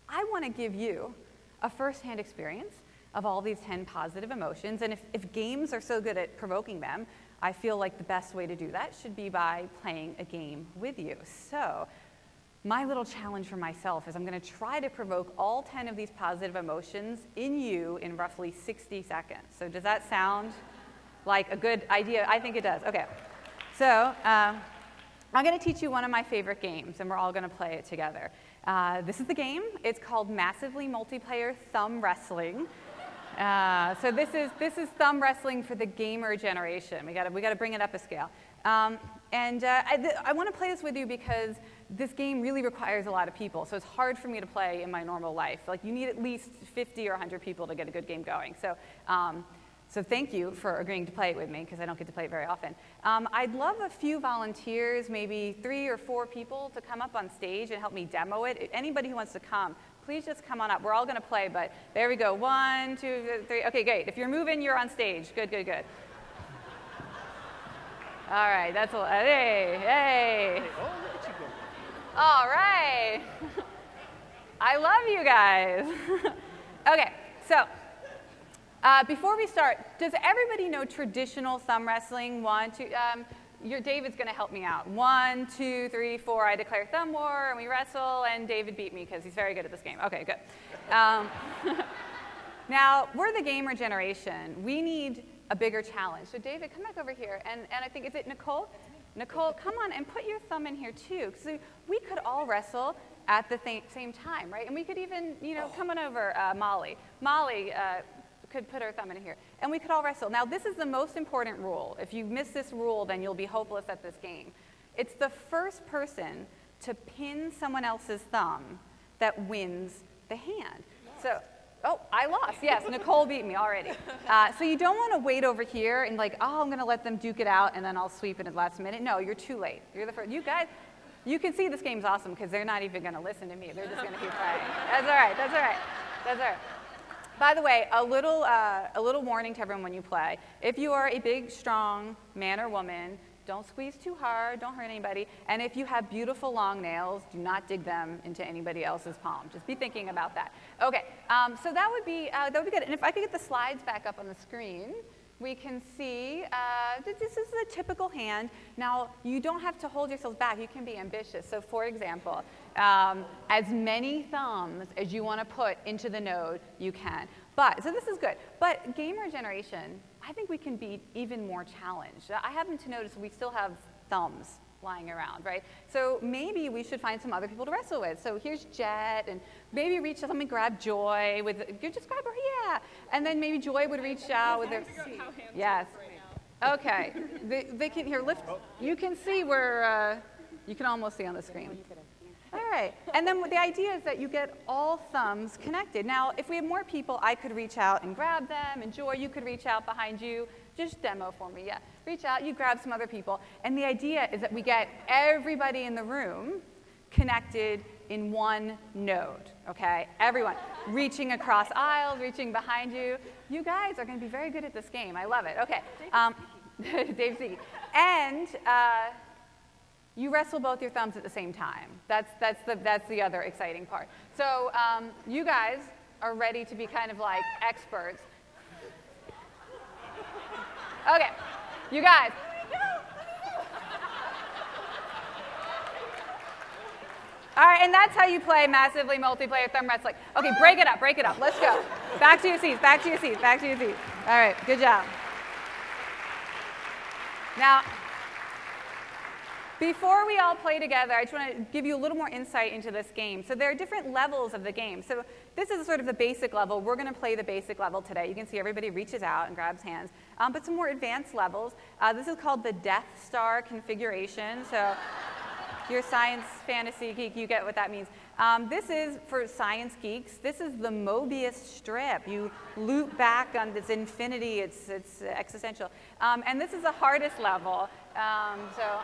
I want to give you a firsthand experience of all these 10 positive emotions, and if, if games are so good at provoking them, I feel like the best way to do that should be by playing a game with you. So my little challenge for myself is I'm going to try to provoke all 10 of these positive emotions in you in roughly 60 seconds. So does that sound like a good idea? I think it does. Okay. So uh, I'm going to teach you one of my favorite games, and we're all going to play it together. Uh, this is the game. It's called Massively Multiplayer Thumb Wrestling. Uh, so this is, this is thumb wrestling for the gamer generation. We gotta, we got to bring it up a scale. Um, and uh, I, I want to play this with you because this game really requires a lot of people. So it's hard for me to play in my normal life. Like you need at least 50 or 100 people to get a good game going. So, um, so thank you for agreeing to play it with me because I don't get to play it very often. Um, I'd love a few volunteers, maybe three or four people to come up on stage and help me demo it. Anybody who wants to come, please just come on up. We're all going to play, but there we go. One, two, three. Okay, great. If you're moving, you're on stage. Good, good, good. All right, that's a lot. hey, hey. All right. [laughs] I love you guys. [laughs] okay, so Uh, before we start, does everybody know traditional thumb wrestling? One, two, um, your, David's going to help me out. One, two, three, four, I declare thumb war, and we wrestle, and David beat me because he's very good at this game. Okay, good. Um, [laughs] now, we're the gamer generation. We need a bigger challenge. So David, come back over here, and, and I think, is it Nicole? Nicole, come on and put your thumb in here too, because we could all wrestle at the th same time, right? And we could even, you know, come on over, uh, Molly. Molly, uh, could put her thumb in here. And we could all wrestle. Now, this is the most important rule. If you miss this rule, then you'll be hopeless at this game. It's the first person to pin someone else's thumb that wins the hand. So, oh, I lost. Yes, Nicole beat me already. [laughs] Uh, so you don't want to wait over here and like, oh, I'm going to let them duke it out and then I'll sweep it at the last minute. No, you're too late. You're the first. You guys, you can see this game's awesome because they're not even going to listen to me. They're just going to keep playing. [laughs] That's all right. That's all right. That's all right. By the way, a little, uh, a little warning to everyone when you play. If you are a big, strong man or woman, don't squeeze too hard, don't hurt anybody. And if you have beautiful long nails, do not dig them into anybody else's palm. Just be thinking about that. Okay, um, so that would, be, uh, that would be good. And if I could get the slides back up on the screen we can see uh, that this is a typical hand. Now, you don't have to hold yourselves back. You can be ambitious. So for example, um, as many thumbs as you want to put into the node, you can. But, so this is good. But gamer generation, I think we can be even more challenged. I happen to notice we still have thumbs lying around, right? So maybe we should find some other people to wrestle with. So here's Jet, and maybe reach out and grab Joy with, you just grab her, yeah. And then maybe Joy would reach out with her. yes. Okay, they, they can, here, lift, you can see where, uh, you can almost see on the screen. All right, and then the idea is that you get all thumbs connected. Now, if we have more people, I could reach out and grab them, and Joy, you could reach out behind you. Just demo for me, yeah. Reach out, you grab some other people. And the idea is that we get everybody in the room connected in one node, okay? Everyone reaching across aisles, reaching behind you. You guys are going to be very good at this game. I love it. Okay. Um, [laughs] Dave Ziggy. And uh, you wrestle both your thumbs at the same time. That's, that's, the, that's the other exciting part. So um, you guys are ready to be kind of like experts. Okay, you guys. All right, and that's how you play massively multiplayer thumb wrestling. Okay, break it up, break it up. Let's go. Back to your seats, back to your seats, back to your seats. All right, good job. Now, before we all play together, I just want to give you a little more insight into this game. So there are different levels of the game. So this is sort of the basic level. We're going to play the basic level today. You can see everybody reaches out and grabs hands. Um, but some more advanced levels. Uh, this is called the Death Star configuration. So you're science fantasy geek, you get what that means. Um, this is, for science geeks, this is the Mobius strip. You loop back on this infinity, it's, it's existential. Um, and this is the hardest level. Um, so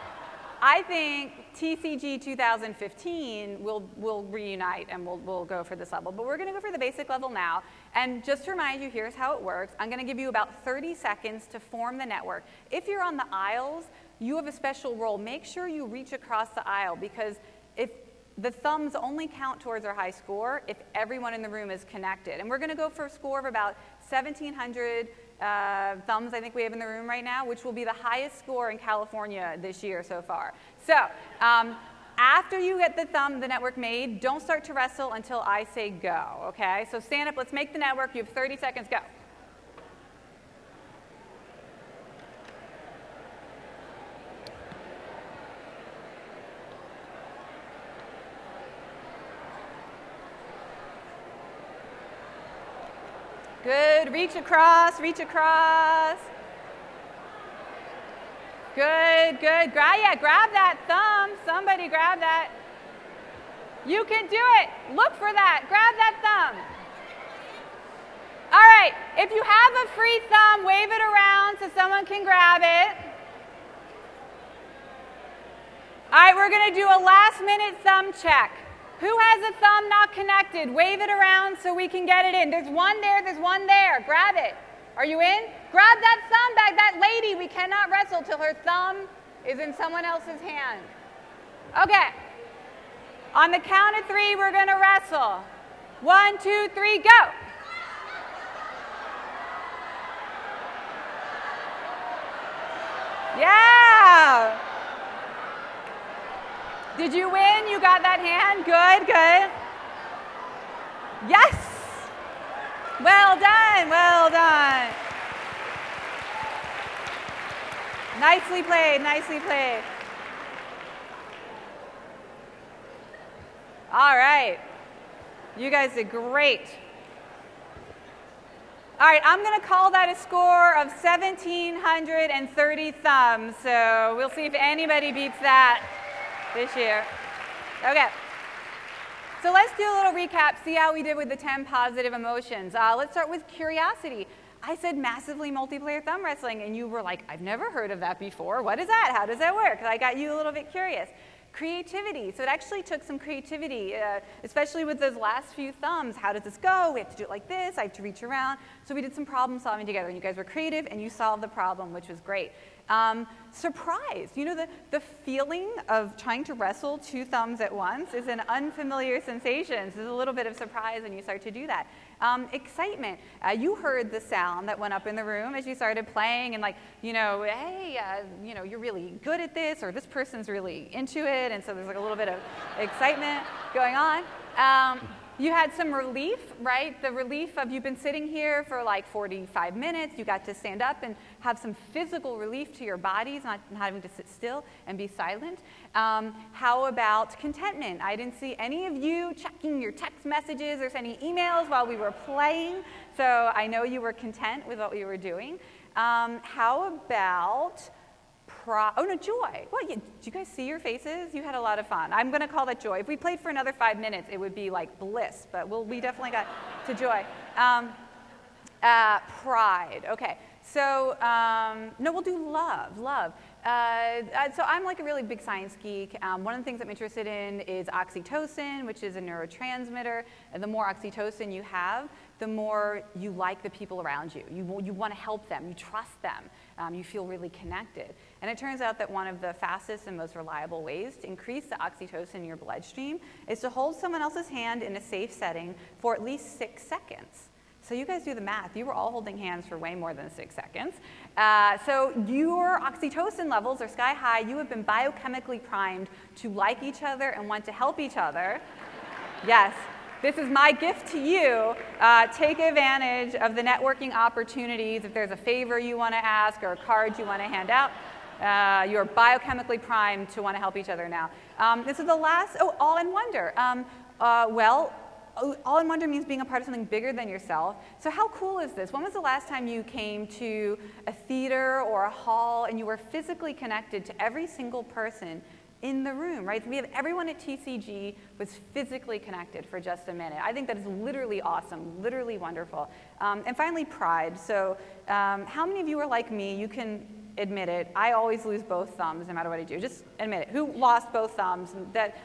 I think TCG 2015 will, will reunite and we'll, we'll go for this level. But we're going to go for the basic level now. And just to remind you, here's how it works. I'm going to give you about 30 seconds to form the network. If you're on the aisles, you have a special role. Make sure you reach across the aisle because if the thumbs only count towards our high score if everyone in the room is connected. And we're going to go for a score of about 1,700 uh, thumbs I think we have in the room right now, which will be the highest score in California this year so far. So um, after you get the thumb, the network made, don't start to wrestle until I say go, okay? So stand up, let's make the network. You have 30 seconds, go. Good. Reach across, reach across. Good, good. Grab, yeah, grab that thumb. Somebody grab that. You can do it. Look for that. Grab that thumb. All right. If you have a free thumb, wave it around so someone can grab it. All right, we're going to do a last minute thumb check. Who has a thumb not connected? Wave it around so we can get it in. There's one there, there's one there. Grab it. Are you in? Grab that thumb back. That lady, we cannot wrestle till her thumb is in someone else's hand. Okay. On the count of three, we're going to wrestle. One, two, three, go. Yeah. Did you win? You got that hand? Good, good. Yes! Well done, well done. Nicely played, nicely played. All right. You guys did great. All right, I'm going to call that a score of 1,730 thumbs. So we'll see if anybody beats that this year. Okay. So let's do a little recap, see how we did with the 10 positive emotions. Uh, let's start with curiosity. I said massively multiplayer thumb wrestling, and you were like, I've never heard of that before. What is that? How does that work? I got you a little bit curious. Creativity. So it actually took some creativity, uh, especially with those last few thumbs. How does this go? We have to do it like this. I have to reach around. So we did some problem solving together, and you guys were creative, and you solved the problem, which was great. Um, surprise. You know, the, the feeling of trying to wrestle two thumbs at once is an unfamiliar sensation. So there's a little bit of surprise when you start to do that. Um, excitement. Uh, you heard the sound that went up in the room as you started playing and like, you know, hey, uh, you know, you're really good at this or this person's really into it. And so there's like a little bit of [laughs] excitement going on. Um, you had some relief, right? The relief of you've been sitting here for like 45 minutes. You got to stand up and have some physical relief to your bodies, not having to sit still and be silent. Um, how about contentment? I didn't see any of you checking your text messages or sending emails while we were playing, so I know you were content with what we were doing. Um, how about pro- oh no, joy. Well, you, did you guys see your faces? You had a lot of fun. I'm going to call that joy. If we played for another five minutes, it would be like bliss, but we'll, we definitely got to joy. Um, uh, pride. Okay. So, um, no, we'll do love, love. Uh, uh, so I'm like a really big science geek. Um, one of the things I'm interested in is oxytocin, which is a neurotransmitter. And the more oxytocin you have, the more you like the people around you. You, you want to help them, you trust them, um, you feel really connected. And it turns out that one of the fastest and most reliable ways to increase the oxytocin in your bloodstream is to hold someone else's hand in a safe setting for at least six seconds. So you guys do the math. You were all holding hands for way more than six seconds. Uh, so your oxytocin levels are sky high. You have been biochemically primed to like each other and want to help each other. [laughs] yes. This is my gift to you. Uh, take advantage of the networking opportunities. If there's a favor you want to ask or a card you want to hand out, uh, you're biochemically primed to want to help each other now. Um, this is the last, oh, all in wonder. Um, uh, well, all in wonder means being a part of something bigger than yourself. So how cool is this? When was the last time you came to a theater or a hall and you were physically connected to every single person in the room, right? We have everyone at TCG was physically connected for just a minute. I think that is literally awesome, literally wonderful. Um, and finally, pride. So um, how many of you are like me? You can admit it. I always lose both thumbs no matter what I do. Just admit it. Who lost both thumbs? That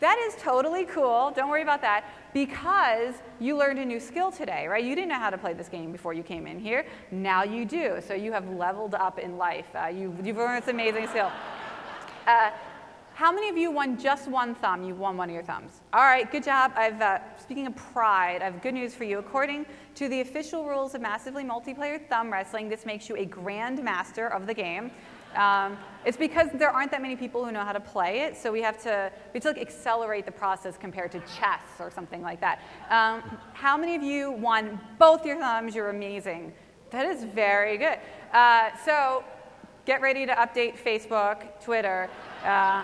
that is totally cool. Don't worry about that because you learned a new skill today, right? You didn't know how to play this game before you came in here. Now you do. So you have leveled up in life. Uh, you, you've learned this amazing skill. Uh, how many of you won just one thumb? You won one of your thumbs. All right, good job. I've, uh, speaking of pride, I have good news for you. According to the official rules of massively multiplayer thumb wrestling, this makes you a grand master of the game. Um, it's because there aren't that many people who know how to play it, so we have to, we have to like accelerate the process compared to chess or something like that. Um, how many of you won both your thumbs? You're amazing. That is very good. Uh, so get ready to update Facebook, Twitter. Uh,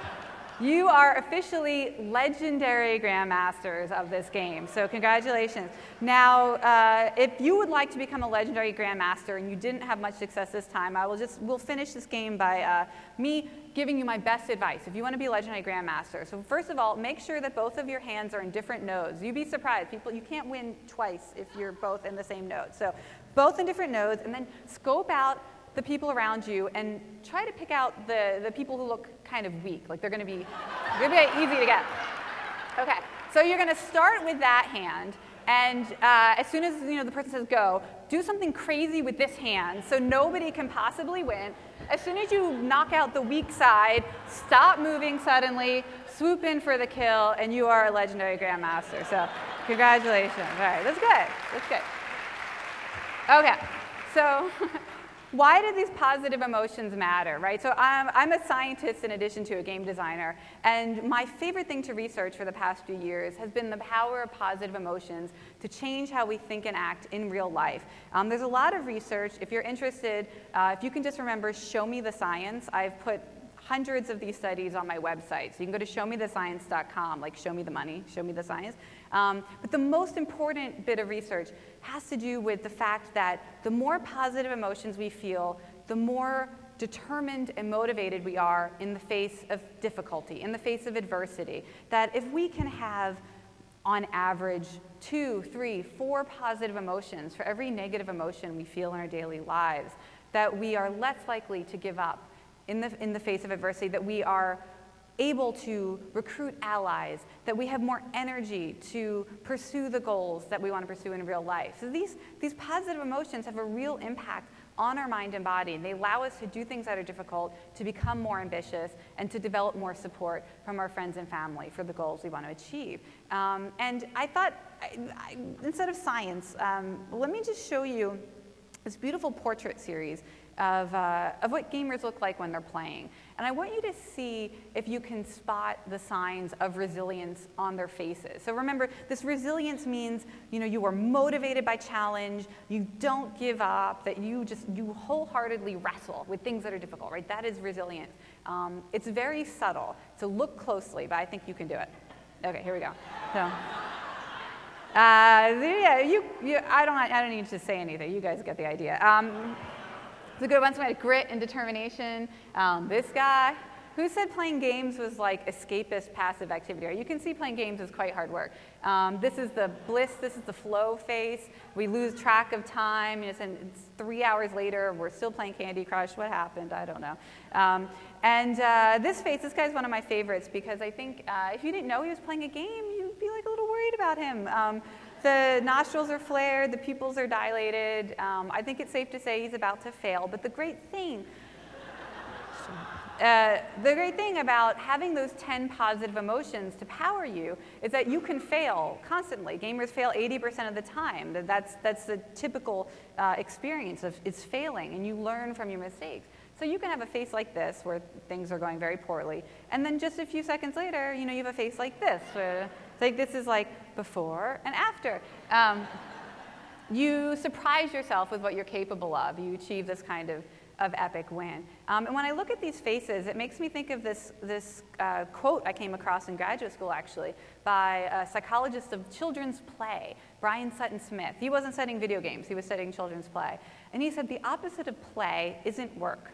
you are officially legendary grandmasters of this game, so congratulations. Now, uh, if you would like to become a legendary grandmaster and you didn't have much success this time, I will just, we'll finish this game by uh, me giving you my best advice if you want to be a legendary grandmaster. So first of all, make sure that both of your hands are in different nodes. You'd be surprised, people, you can't win twice if you're both in the same node. So both in different nodes, and then scope out the people around you and try to pick out the, the people who look kind of weak. Like they're going to be, going to be easy to get. Okay, so you're going to start with that hand. And uh, as soon as you know the person says go, do something crazy with this hand so nobody can possibly win. As soon as you knock out the weak side, stop moving suddenly, swoop in for the kill, and you are a legendary grandmaster. So congratulations. All right, that's good. That's good. Okay, so [laughs] why do these positive emotions matter, right? So I'm, I'm a scientist in addition to a game designer, and my favorite thing to research for the past few years has been the power of positive emotions to change how we think and act in real life. Um, there's a lot of research. If you're interested, uh, if you can just remember, show me the science. I've put hundreds of these studies on my website. So you can go to showmethescience.com, like show me the money, show me the science. Um, but the most important bit of research has to do with the fact that the more positive emotions we feel, the more determined and motivated we are in the face of difficulty, in the face of adversity. That if we can have, on average, two, three, four positive emotions for every negative emotion we feel in our daily lives, that we are less likely to give up in the, in the face of adversity, that we are able to recruit allies, that we have more energy to pursue the goals that we want to pursue in real life. So these, these positive emotions have a real impact on our mind and body. And they allow us to do things that are difficult, to become more ambitious, and to develop more support from our friends and family for the goals we want to achieve. Um, and I thought, I, I, instead of science, um, let me just show you this beautiful portrait series of, uh, of what gamers look like when they're playing. And I want you to see if you can spot the signs of resilience on their faces. So remember, this resilience means you know you are motivated by challenge, you don't give up, that you just you wholeheartedly wrestle with things that are difficult, right? That is resilience. Um, it's very subtle, so look closely, but I think you can do it. Okay, here we go. So. Uh, yeah, you, you, I, don't, I don't need to say anything. You guys get the idea. Um, it's a good one. Somebody had grit and determination. Um, this guy, who said playing games was like escapist passive activity? You can see playing games is quite hard work. Um, this is the bliss, this is the flow face. We lose track of time. You know, it's three hours later, we're still playing Candy Crush. What happened? I don't know. Um, and uh, this face, this guy's one of my favorites because I think uh, if you didn't know he was playing a game, you'd be like a little worried about him. Um, the nostrils are flared, the pupils are dilated. Um, I think it's safe to say he's about to fail. But the great thing, uh, the great thing about having those 10 positive emotions to power you is that you can fail constantly. Gamers fail 80% of the time. That's, that's the typical uh, experience of it's failing, and you learn from your mistakes. So you can have a face like this where things are going very poorly, and then just a few seconds later, you know, you have a face like this where like this is like before and after. Um, you surprise yourself with what you're capable of. You achieve this kind of, of epic win. Um, and when I look at these faces, it makes me think of this, this uh, quote I came across in graduate school, actually, by a psychologist of children's play, Brian Sutton Smith. He wasn't studying video games, he was studying children's play. And he said, the opposite of play isn't work,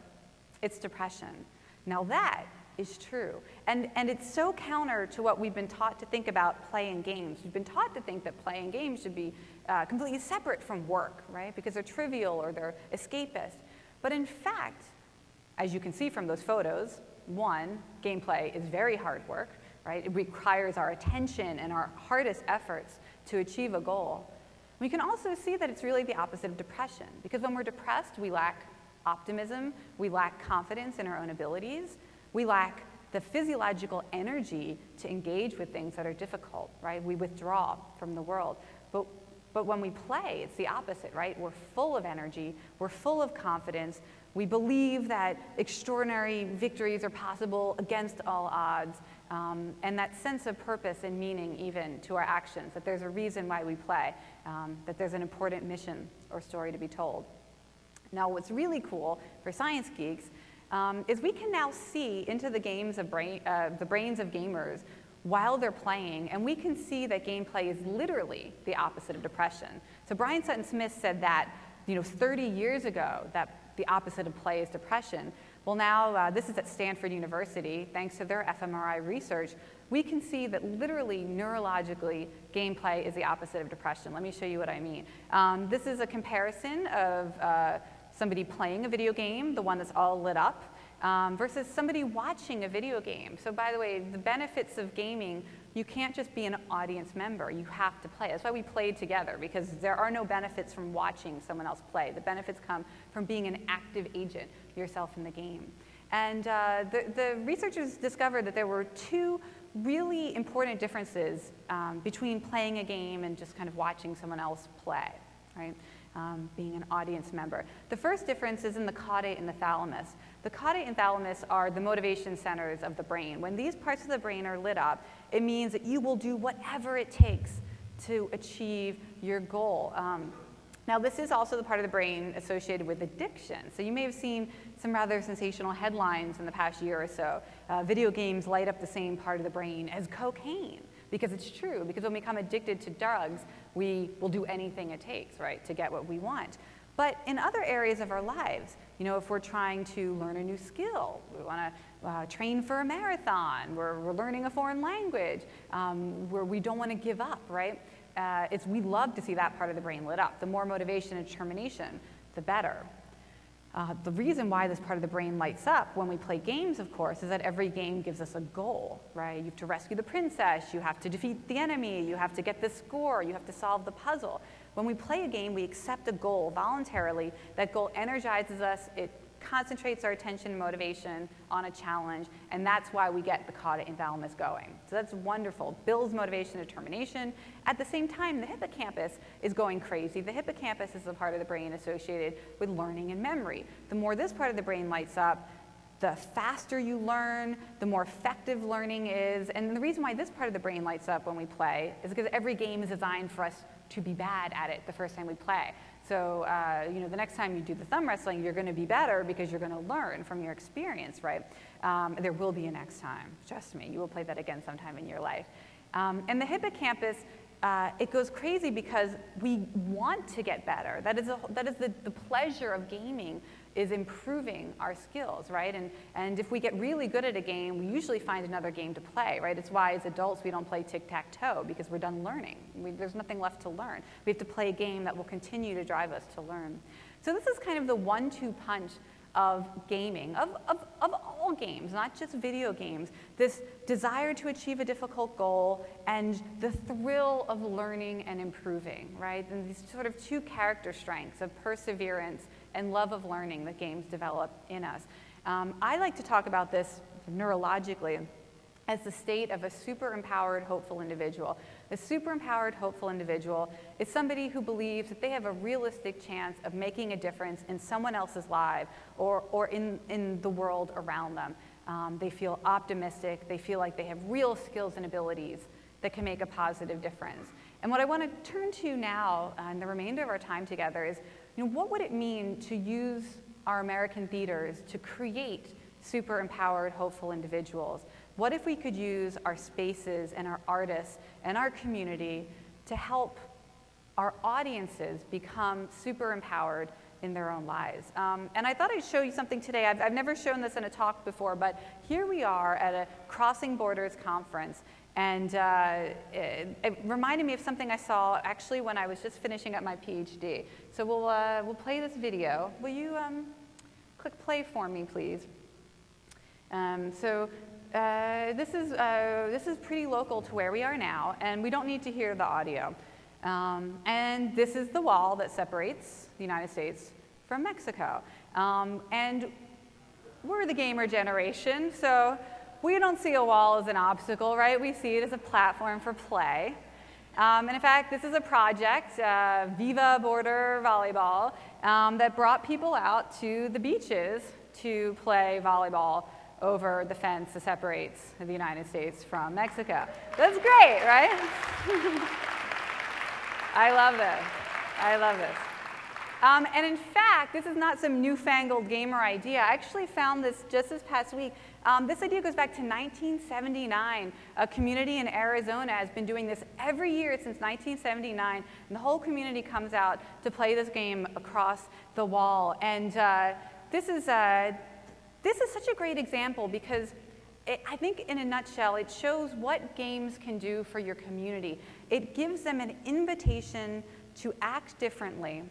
it's depression. Now that is true. And, and it's so counter to what we've been taught to think about playing games. We've been taught to think that playing games should be uh, completely separate from work, right? Because they're trivial or they're escapist. But in fact, as you can see from those photos, one, gameplay is very hard work, right? It requires our attention and our hardest efforts to achieve a goal. We can also see that it's really the opposite of depression, because when we're depressed, we lack optimism, we lack confidence in our own abilities, we lack the physiological energy to engage with things that are difficult, right? We withdraw from the world. But, but when we play, it's the opposite, right? We're full of energy, we're full of confidence, we believe that extraordinary victories are possible against all odds, um, and that sense of purpose and meaning even to our actions, that there's a reason why we play, um, that there's an important mission or story to be told. Now, what's really cool for science geeks um, is we can now see into the games of brain, uh, the brains of gamers while they're playing, and we can see that gameplay is literally the opposite of depression. So Brian Sutton Smith said that, you know, 30 years ago, that the opposite of play is depression. Well, now uh, this is at Stanford University, thanks to their fMRI research, we can see that literally neurologically, gameplay is the opposite of depression. Let me show you what I mean. Um, this is a comparison of uh, somebody playing a video game, the one that's all lit up, um, versus somebody watching a video game. So by the way, the benefits of gaming, you can't just be an audience member, you have to play. That's why we played together, because there are no benefits from watching someone else play. The benefits come from being an active agent yourself in the game. And uh, the, the researchers discovered that there were two really important differences um, between playing a game and just kind of watching someone else play, right? Um, being an audience member. The first difference is in the caudate and the thalamus. The caudate and thalamus are the motivation centers of the brain. When these parts of the brain are lit up, it means that you will do whatever it takes to achieve your goal. Um, now, this is also the part of the brain associated with addiction. So you may have seen some rather sensational headlines in the past year or so. Uh, video games light up the same part of the brain as cocaine, because it's true. Because when we become addicted to drugs, we will do anything it takes, right, to get what we want. But in other areas of our lives, you know, if we're trying to learn a new skill, we want to uh, train for a marathon, we're, we're learning a foreign language, um, where we don't want to give up, right? uh, it's, we love to see that part of the brain lit up. The more motivation and determination, the better. Uh, the reason why this part of the brain lights up when we play games, of course, is that every game gives us a goal, right? You have to rescue the princess, you have to defeat the enemy, you have to get the score, you have to solve the puzzle. When we play a game, we accept a goal voluntarily. That goal energizes us, it concentrates our attention and motivation on a challenge, and that's why we get the caudate thalamus going. So that's wonderful. Builds motivation and determination. At the same time, the hippocampus is going crazy. The hippocampus is the part of the brain associated with learning and memory. The more this part of the brain lights up, the faster you learn, the more effective learning is. And the reason why this part of the brain lights up when we play is because every game is designed for us to be bad at it the first time we play. So, uh, you know, the next time you do the thumb wrestling, you're going to be better because you're going to learn from your experience, right? Um, there will be a next time. Trust me, you will play that again sometime in your life. Um, and the hippocampus, uh, it goes crazy because we want to get better. That is, a, that is the, the pleasure of gaming is improving our skills, right? And, and if we get really good at a game, we usually find another game to play, right? It's why as adults we don't play tic-tac-toe because we're done learning. We, there's nothing left to learn. We have to play a game that will continue to drive us to learn. So this is kind of the one-two punch of gaming, of, of, of all games, not just video games, this desire to achieve a difficult goal and the thrill of learning and improving, right? And these sort of two character strengths of perseverance and love of learning that games develop in us. Um, I like to talk about this neurologically as the state of a super empowered, hopeful individual. A super empowered, hopeful individual is somebody who believes that they have a realistic chance of making a difference in someone else's life or, or in, in the world around them. Um, they feel optimistic, they feel like they have real skills and abilities that can make a positive difference. And what I want to turn to now, uh, in the remainder of our time together, is you know, what would it mean to use our American theaters to create super empowered, hopeful individuals? What if we could use our spaces and our artists and our community to help our audiences become super empowered in their own lives. Um, and I thought I'd show you something today. I've, I've, never shown this in a talk before, but here we are at a Crossing Borders conference. And uh, it, it, reminded me of something I saw actually when I was just finishing up my PhD. So we'll, uh, we'll play this video. Will you um, click play for me, please? Um, so uh, this, is, uh, this is pretty local to where we are now, and we don't need to hear the audio. Um, and this is the wall that separates the United States from Mexico. Um, and we're the gamer generation, so we don't see a wall as an obstacle, right? We see it as a platform for play. Um, and in fact, this is a project, uh, Viva Border Volleyball, um, that brought people out to the beaches to play volleyball over the fence that separates the United States from Mexico. That's great, right? [laughs] I love this. I love this. Um, and in fact, this is not some newfangled gamer idea. I actually found this just this past week. Um, this idea goes back to 1979. A community in Arizona has been doing this every year since 1979. And the whole community comes out to play this game across the wall. And uh, this is uh, this is such a great example because it, I think in a nutshell, it shows what games can do for your community. It gives them an invitation to act differently,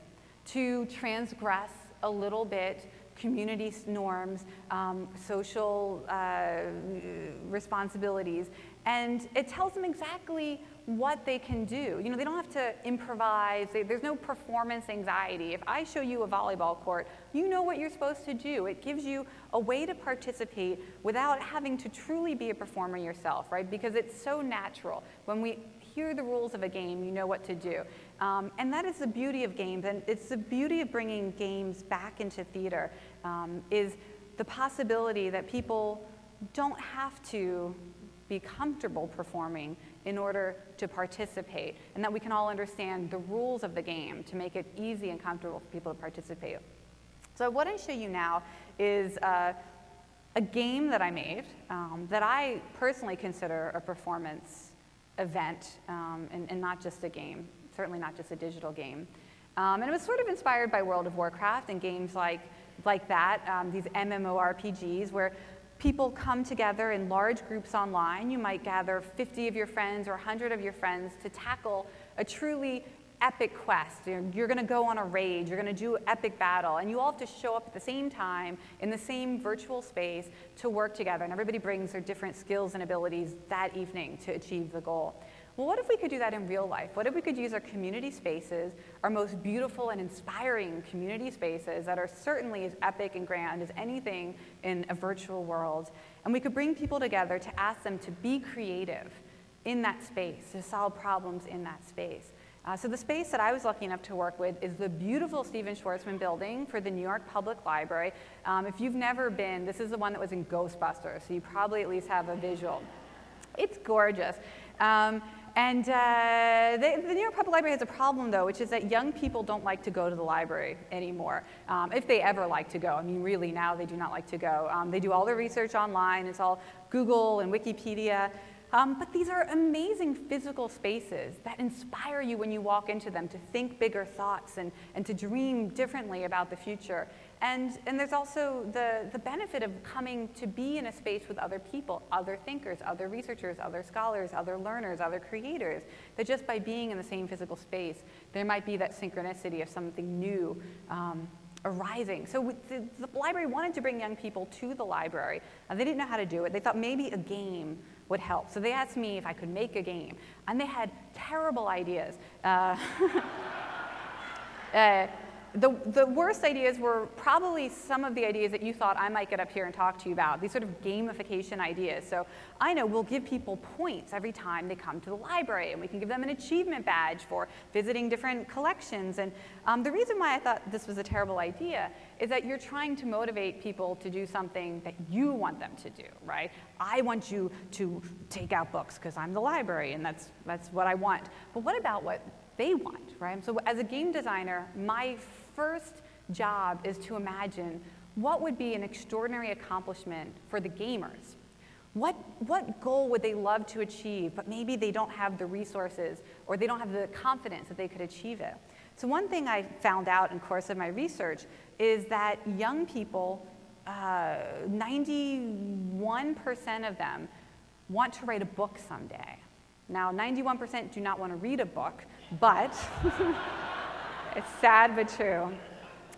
to transgress a little bit community norms, um, social uh, responsibilities, and it tells them exactly what they can do. You know, they don't have to improvise. They, there's no performance anxiety. If I show you a volleyball court, you know what you're supposed to do. It gives you a way to participate without having to truly be a performer yourself, right? Because it's so natural. When we hear the rules of a game, you know what to do. Um, and that is the beauty of games, and it's the beauty of bringing games back into theater, um, is the possibility that people don't have to be comfortable performing in order to participate, and that we can all understand the rules of the game to make it easy and comfortable for people to participate. So what I show you now is uh, a game that I made um, that I personally consider a performance event um, and, and, not just a game, certainly not just a digital game. Um, and it was sort of inspired by World of Warcraft and games like, like that, um, these MMORPGs where people come together in large groups online. You might gather 50 of your friends or 100 of your friends to tackle a truly epic quest. You're, you're going to go on a raid, you're going to do epic battle, and you all have to show up at the same time in the same virtual space to work together. And everybody brings their different skills and abilities that evening to achieve the goal. Well, what if we could do that in real life? What if we could use our community spaces, our most beautiful and inspiring community spaces that are certainly as epic and grand as anything in a virtual world, and we could bring people together to ask them to be creative in that space, to solve problems in that space. Uh, so the space that I was lucky enough to work with is the beautiful Stephen Schwarzman building for the New York Public Library. Um, if you've never been, this is the one that was in Ghostbusters, so you probably at least have a visual. It's gorgeous. Um, and uh, the, the, New York Public Library has a problem, though, which is that young people don't like to go to the library anymore, um, if they ever like to go. I mean, really, now they do not like to go. Um, they do all their research online. It's all Google and Wikipedia. Um, but these are amazing physical spaces that inspire you when you walk into them to think bigger thoughts and, and to dream differently about the future. And, and there's also the, the benefit of coming to be in a space with other people, other thinkers, other researchers, other scholars, other learners, other creators, that just by being in the same physical space, there might be that synchronicity of something new um, arising. So the, the, library wanted to bring young people to the library. and they didn't know how to do it. They thought maybe a game would help. So they asked me if I could make a game. And they had terrible ideas. Uh, [laughs] uh, the, the worst ideas were probably some of the ideas that you thought I might get up here and talk to you about, these sort of gamification ideas. So I know we'll give people points every time they come to the library, and we can give them an achievement badge for visiting different collections. And um, the reason why I thought this was a terrible idea is that you're trying to motivate people to do something that you want them to do, right? I want you to take out books because I'm the library, and that's, that's what I want. But what about what they want, right? So as a game designer, my first job is to imagine what would be an extraordinary accomplishment for the gamers. What, what goal would they love to achieve, but maybe they don't have the resources or they don't have the confidence that they could achieve it? So one thing I found out in course of my research is that young people, 91% uh, of them want to write a book someday. Now, 91% do not want to read a book, but [laughs] It's sad but true.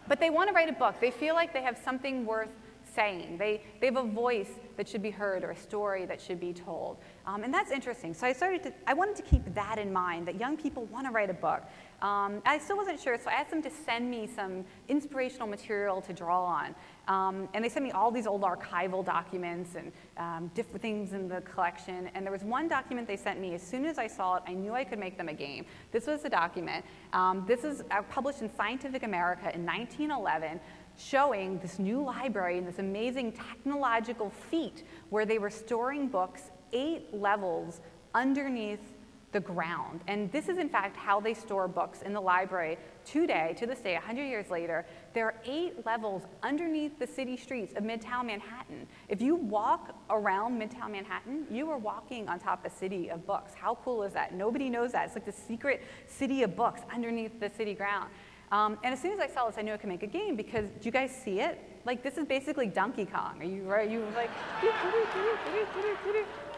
But they want to write a book. They feel like they have something worth saying. They, they have a voice that should be heard or a story that should be told. Um, and that's interesting. So I started to, I wanted to keep that in mind, that young people want to write a book. Um, I still wasn't sure, so I asked them to send me some inspirational material to draw on. Um, and they sent me all these old archival documents and um, different things in the collection. And there was one document they sent me, as soon as I saw it, I knew I could make them a game. This was the document. Um, this is uh, published in Scientific America in 1911 showing this new library and this amazing technological feat where they were storing books eight levels underneath the ground. And this is, in fact, how they store books in the library today, to this day, 100 years later. There are eight levels underneath the city streets of Midtown Manhattan. If you walk around Midtown Manhattan, you are walking on top of a city of books. How cool is that? Nobody knows that. It's like the secret city of books underneath the city ground. Um, and as soon as I saw this, I knew I could make a game because do you guys see it? Like this is basically Donkey Kong. Are you right? You like?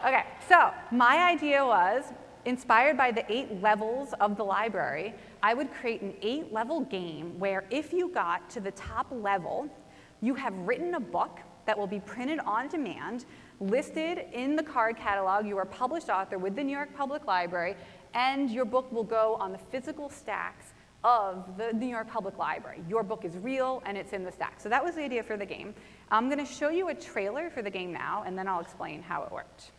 okay. So my idea was inspired by the eight levels of the library. I would create an eight-level game where if you got to the top level, you have written a book that will be printed on demand, listed in the card catalog. You are a published author with the New York Public Library, and your book will go on the physical stacks of the New York Public Library. Your book is real and it's in the stack. So that was the idea for the game. I'm going to show you a trailer for the game now, and then I'll explain how it worked.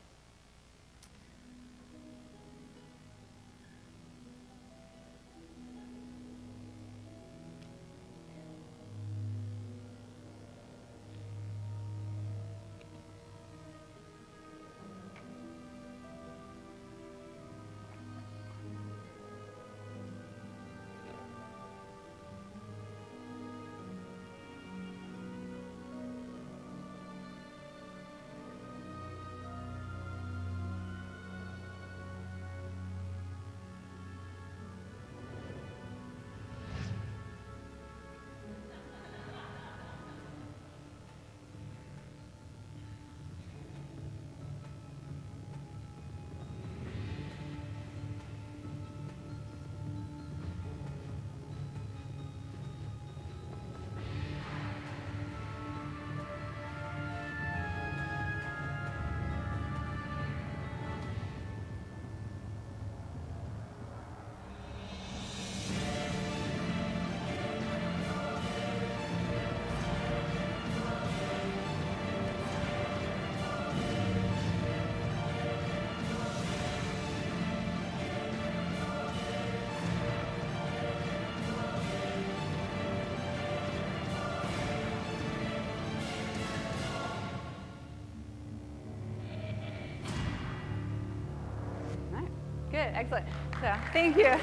Excellent. So, thank you. [laughs]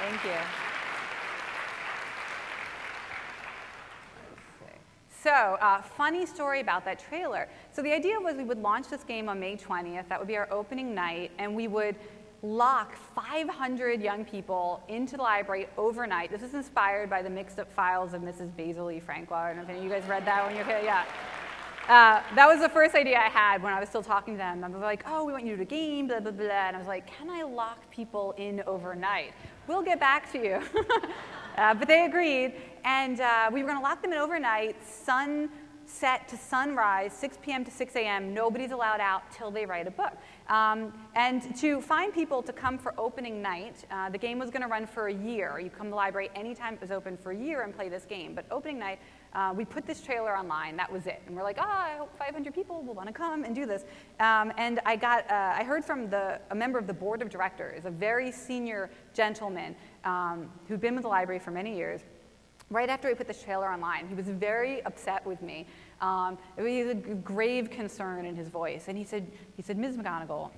thank you. So, uh, funny story about that trailer. So the idea was we would launch this game on May 20th. That would be our opening night, and we would lock 500 young people into the library overnight. This is inspired by the mixed up files of Mrs. Basil E. Frankweiler. I don't know if any of you guys read that when you were here. Yeah. Uh, that was the first idea I had when I was still talking to them. I was like, oh, we want you to do a game, blah, blah, blah. And I was like, can I lock people in overnight? We'll get back to you. [laughs] uh, but they agreed. And uh, we were going to lock them in overnight, sunset to sunrise, 6 p.m. to 6 a.m. Nobody's allowed out till they write a book. Um, and to find people to come for opening night, uh, the game was going to run for a year. You come to the library anytime it was open for a year and play this game. But opening night, uh, we put this trailer online. That was it. And we're like, oh, I hope 500 people will want to come and do this. Um, and I got, uh, I heard from the, a member of the board of directors, a very senior gentleman um, who'd been with the library for many years. Right after we put this trailer online, he was very upset with me. Um, he had a grave concern in his voice. And he said, he said, Ms. McGonigal,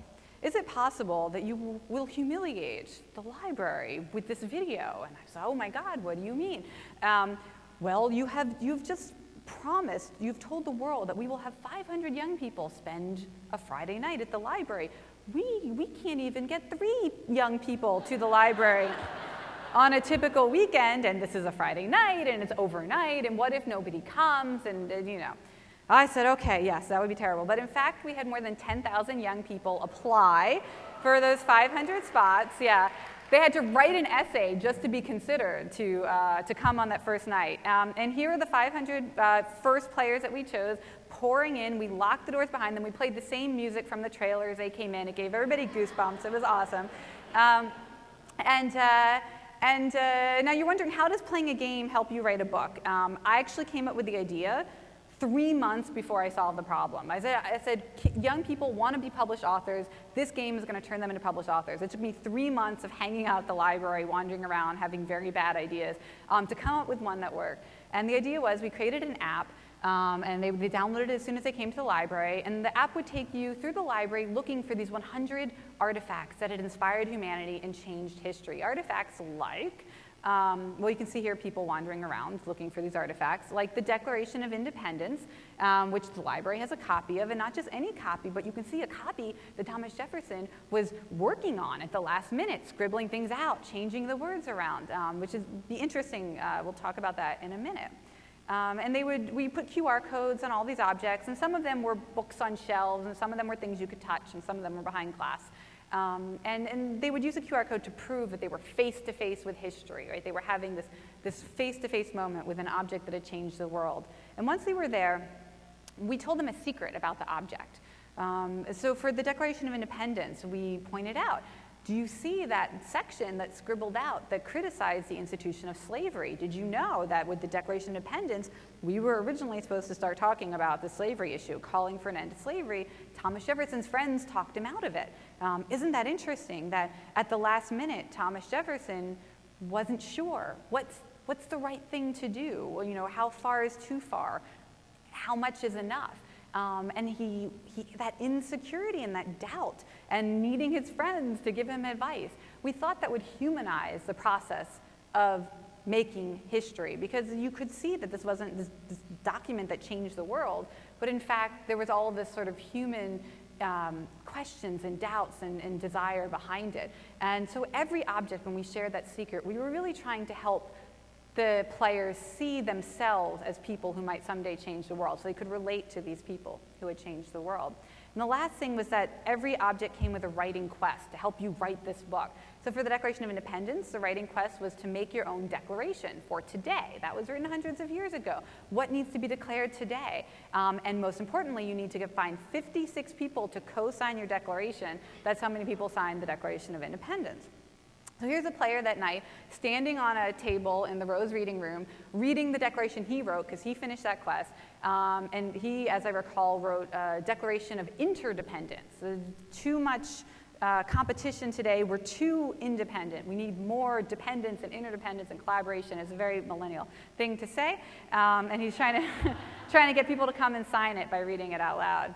is it possible that you will humiliate the library with this video? And I said, oh my God, what do you mean? Um, well, you have, you've just promised, you've told the world that we will have 500 young people spend a Friday night at the library. We, we can't even get three young people to the library [laughs] on a typical weekend, and this is a Friday night, and it's overnight, and what if nobody comes, and, and you know. I said, okay, yes, that would be terrible. But in fact, we had more than 10,000 young people apply for those 500 spots, yeah. They had to write an essay just to be considered to, uh, to come on that first night. Um, and here are the 500 uh, first players that we chose pouring in. We locked the doors behind them. We played the same music from the trailers. They came in. It gave everybody goosebumps. It was awesome. Um, and uh, and uh, now you're wondering, how does playing a game help you write a book? Um, I actually came up with the idea three months before I solved the problem. I said, I said young people want to be published authors. This game is going to turn them into published authors. It took me three months of hanging out at the library, wandering around, having very bad ideas, um, to come up with one that worked. And the idea was we created an app um, and they, they downloaded it as soon as they came to the library. And the app would take you through the library looking for these 100 artifacts that had inspired humanity and changed history. Artifacts like um, well, you can see here people wandering around looking for these artifacts, like the Declaration of Independence, um, which the library has a copy of, and not just any copy, but you can see a copy that Thomas Jefferson was working on at the last minute, scribbling things out, changing the words around, um, which is be interesting. Uh, we'll talk about that in a minute. Um, and they would, we put QR codes on all these objects, and some of them were books on shelves, and some of them were things you could touch, and some of them were behind glass. Um, and, and they would use a QR code to prove that they were face to face with history, right? They were having this, face-to-face moment with an object that had changed the world. And once they were there, we told them a secret about the object. Um, so for the Declaration of Independence, we pointed out do you see that section that's scribbled out that criticized the institution of slavery? Did you know that with the Declaration of Independence, we were originally supposed to start talking about the slavery issue, calling for an end to slavery? Thomas Jefferson's friends talked him out of it. Um, isn't that interesting that at the last minute, Thomas Jefferson wasn't sure what's, what's the right thing to do? You know, how far is too far? How much is enough? Um, and he, he, that insecurity and that doubt and needing his friends to give him advice. We thought that would humanize the process of making history because you could see that this wasn't this, this document that changed the world, but in fact, there was all this sort of human um, questions and doubts and, and desire behind it. And so every object, when we shared that secret, we were really trying to help the players see themselves as people who might someday change the world. So they could relate to these people who had changed the world. And the last thing was that every object came with a writing quest to help you write this book. So for the Declaration of Independence, the writing quest was to make your own declaration for today. That was written hundreds of years ago. What needs to be declared today? Um, and most importantly, you need to find 56 people to co-sign your declaration. That's how many people signed the Declaration of Independence. So here's a player that night standing on a table in the Rose Reading Room, reading the declaration he wrote because he finished that quest. Um, and he, as I recall, wrote a Declaration of Interdependence. Too much uh, competition today. We're too independent. We need more dependence and interdependence and collaboration. It's a very millennial thing to say. Um, and he's trying to, [laughs] trying to get people to come and sign it by reading it out loud.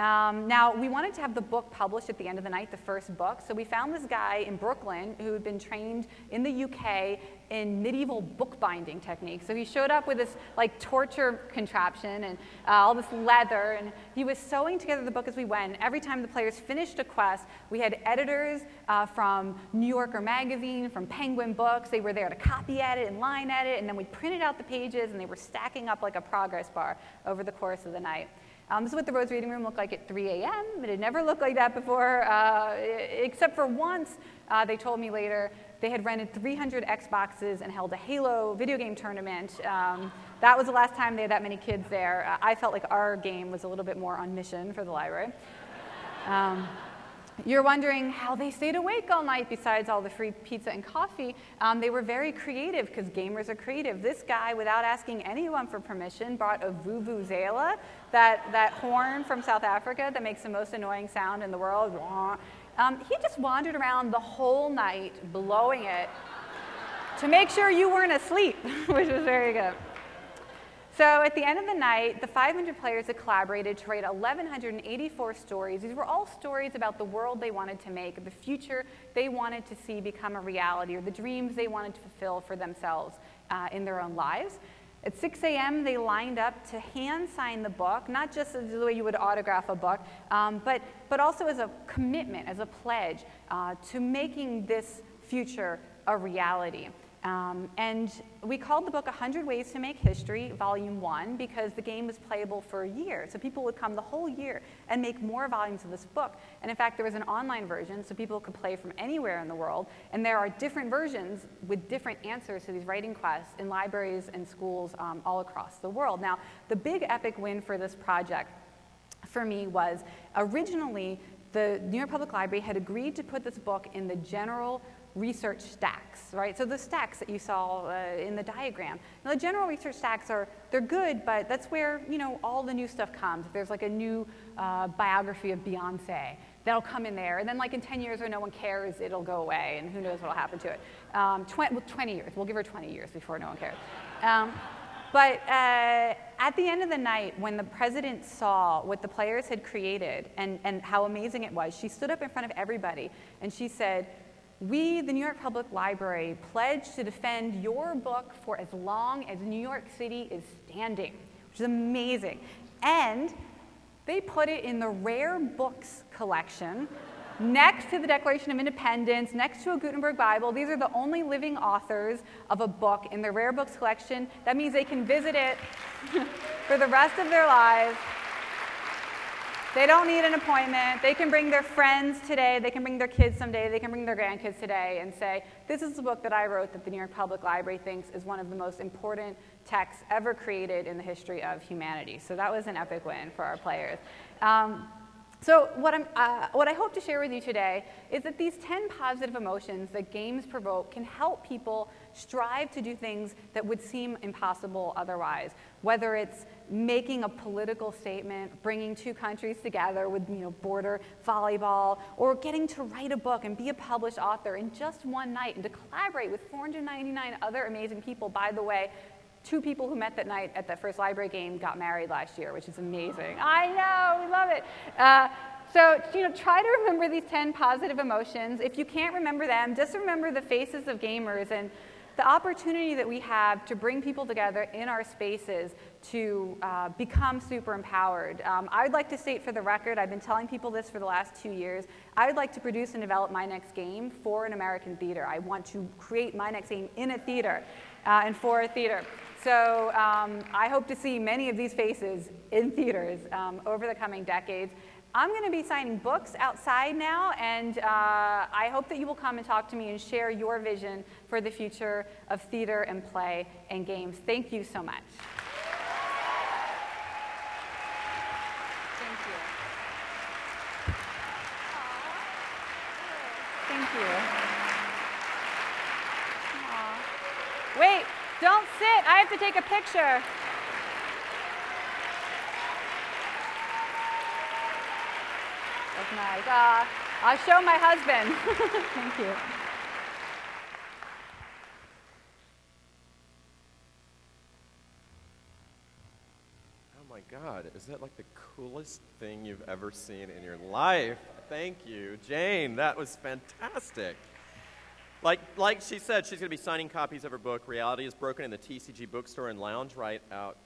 Um, now, we wanted to have the book published at the end of the night, the first book, so we found this guy in Brooklyn who had been trained in the UK in medieval bookbinding techniques. So he showed up with this like torture contraption and uh, all this leather, and he was sewing together the book as we went. Every time the players finished a quest, we had editors uh, from New Yorker Magazine, from Penguin Books. They were there to copy edit and line edit, and then we printed out the pages, and they were stacking up like a progress bar over the course of the night. Um, this is what the Rose Reading Room looked like at 3 a.m. It had never looked like that before, uh, except for once, uh, they told me later, they had rented 300 Xboxes and held a Halo video game tournament. Um, that was the last time they had that many kids there. Uh, I felt like our game was a little bit more on mission for the library. Um, you're wondering how they stayed awake all night besides all the free pizza and coffee. Um, they were very creative because gamers are creative. This guy, without asking anyone for permission, brought a vuvuzela, that, that horn from South Africa that makes the most annoying sound in the world. Um, he just wandered around the whole night blowing it to make sure you weren't asleep, [laughs] which was very good. So at the end of the night, the 500 players had collaborated to write 1,184 stories. These were all stories about the world they wanted to make, the future they wanted to see become a reality, or the dreams they wanted to fulfill for themselves uh, in their own lives. At 6 a.m., they lined up to hand sign the book, not just the way you would autograph a book, um, but, but also as a commitment, as a pledge uh, to making this future a reality. Um, and we called the book 100 Ways to Make History, Volume 1, because the game was playable for a year. So people would come the whole year and make more volumes of this book. And in fact, there was an online version, so people could play from anywhere in the world. And there are different versions with different answers to these writing quests in libraries and schools um, all across the world. Now, the big epic win for this project for me was originally the New York Public Library had agreed to put this book in the general research stacks, right? So the stacks that you saw uh, in the diagram. Now the general research stacks are, they're good, but that's where, you know, all the new stuff comes. If there's like a new uh, biography of Beyonce, that'll come in there. And then like in 10 years when no one cares, it'll go away and who knows what'll happen to it. Um, 20, well, 20 years, we'll give her 20 years before no one cares. Um, but uh, at the end of the night, when the president saw what the players had created and, and how amazing it was, she stood up in front of everybody and she said, we, the New York Public Library, pledge to defend your book for as long as New York City is standing, which is amazing. And they put it in the rare books collection next to the Declaration of Independence, next to a Gutenberg Bible. These are the only living authors of a book in the rare books collection. That means they can visit it [laughs] for the rest of their lives they don't need an appointment. They can bring their friends today. They can bring their kids someday. They can bring their grandkids today and say, this is the book that I wrote that the New York Public Library thinks is one of the most important texts ever created in the history of humanity. So that was an epic win for our players. Um, so what, uh, what I hope to share with you today is that these 10 positive emotions that games provoke can help people strive to do things that would seem impossible otherwise, whether it's making a political statement, bringing two countries together with you know, border volleyball, or getting to write a book and be a published author in just one night and to collaborate with 499 other amazing people. By the way, two people who met that night at that first library game got married last year, which is amazing. [gasps] I know, we love it. Uh, so, you know, try to remember these 10 positive emotions. If you can't remember them, just remember the faces of gamers and the opportunity that we have to bring people together in our spaces to uh, become super empowered. Um, I would like to state for the record, I've been telling people this for the last two years, I would like to produce and develop my next game for an American theater. I want to create my next game in a theater uh, and for a theater. So um, I hope to see many of these faces in theaters um, over the coming decades. I'm going to be signing books outside now, and uh, I hope that you will come and talk to me and share your vision for the future of theater and play and games. Thank you so much. Thank you. Thank you. Aww. Wait, don't sit. I have to take a picture. That's nice. Uh, I'll show my husband. [laughs] Thank you. Oh my God, is that like the coolest thing you've ever seen in your life? Thank you, Jane. That was fantastic. Like, like she said, she's going to be signing copies of her book, Reality is Broken, in the TCG bookstore and lounge right out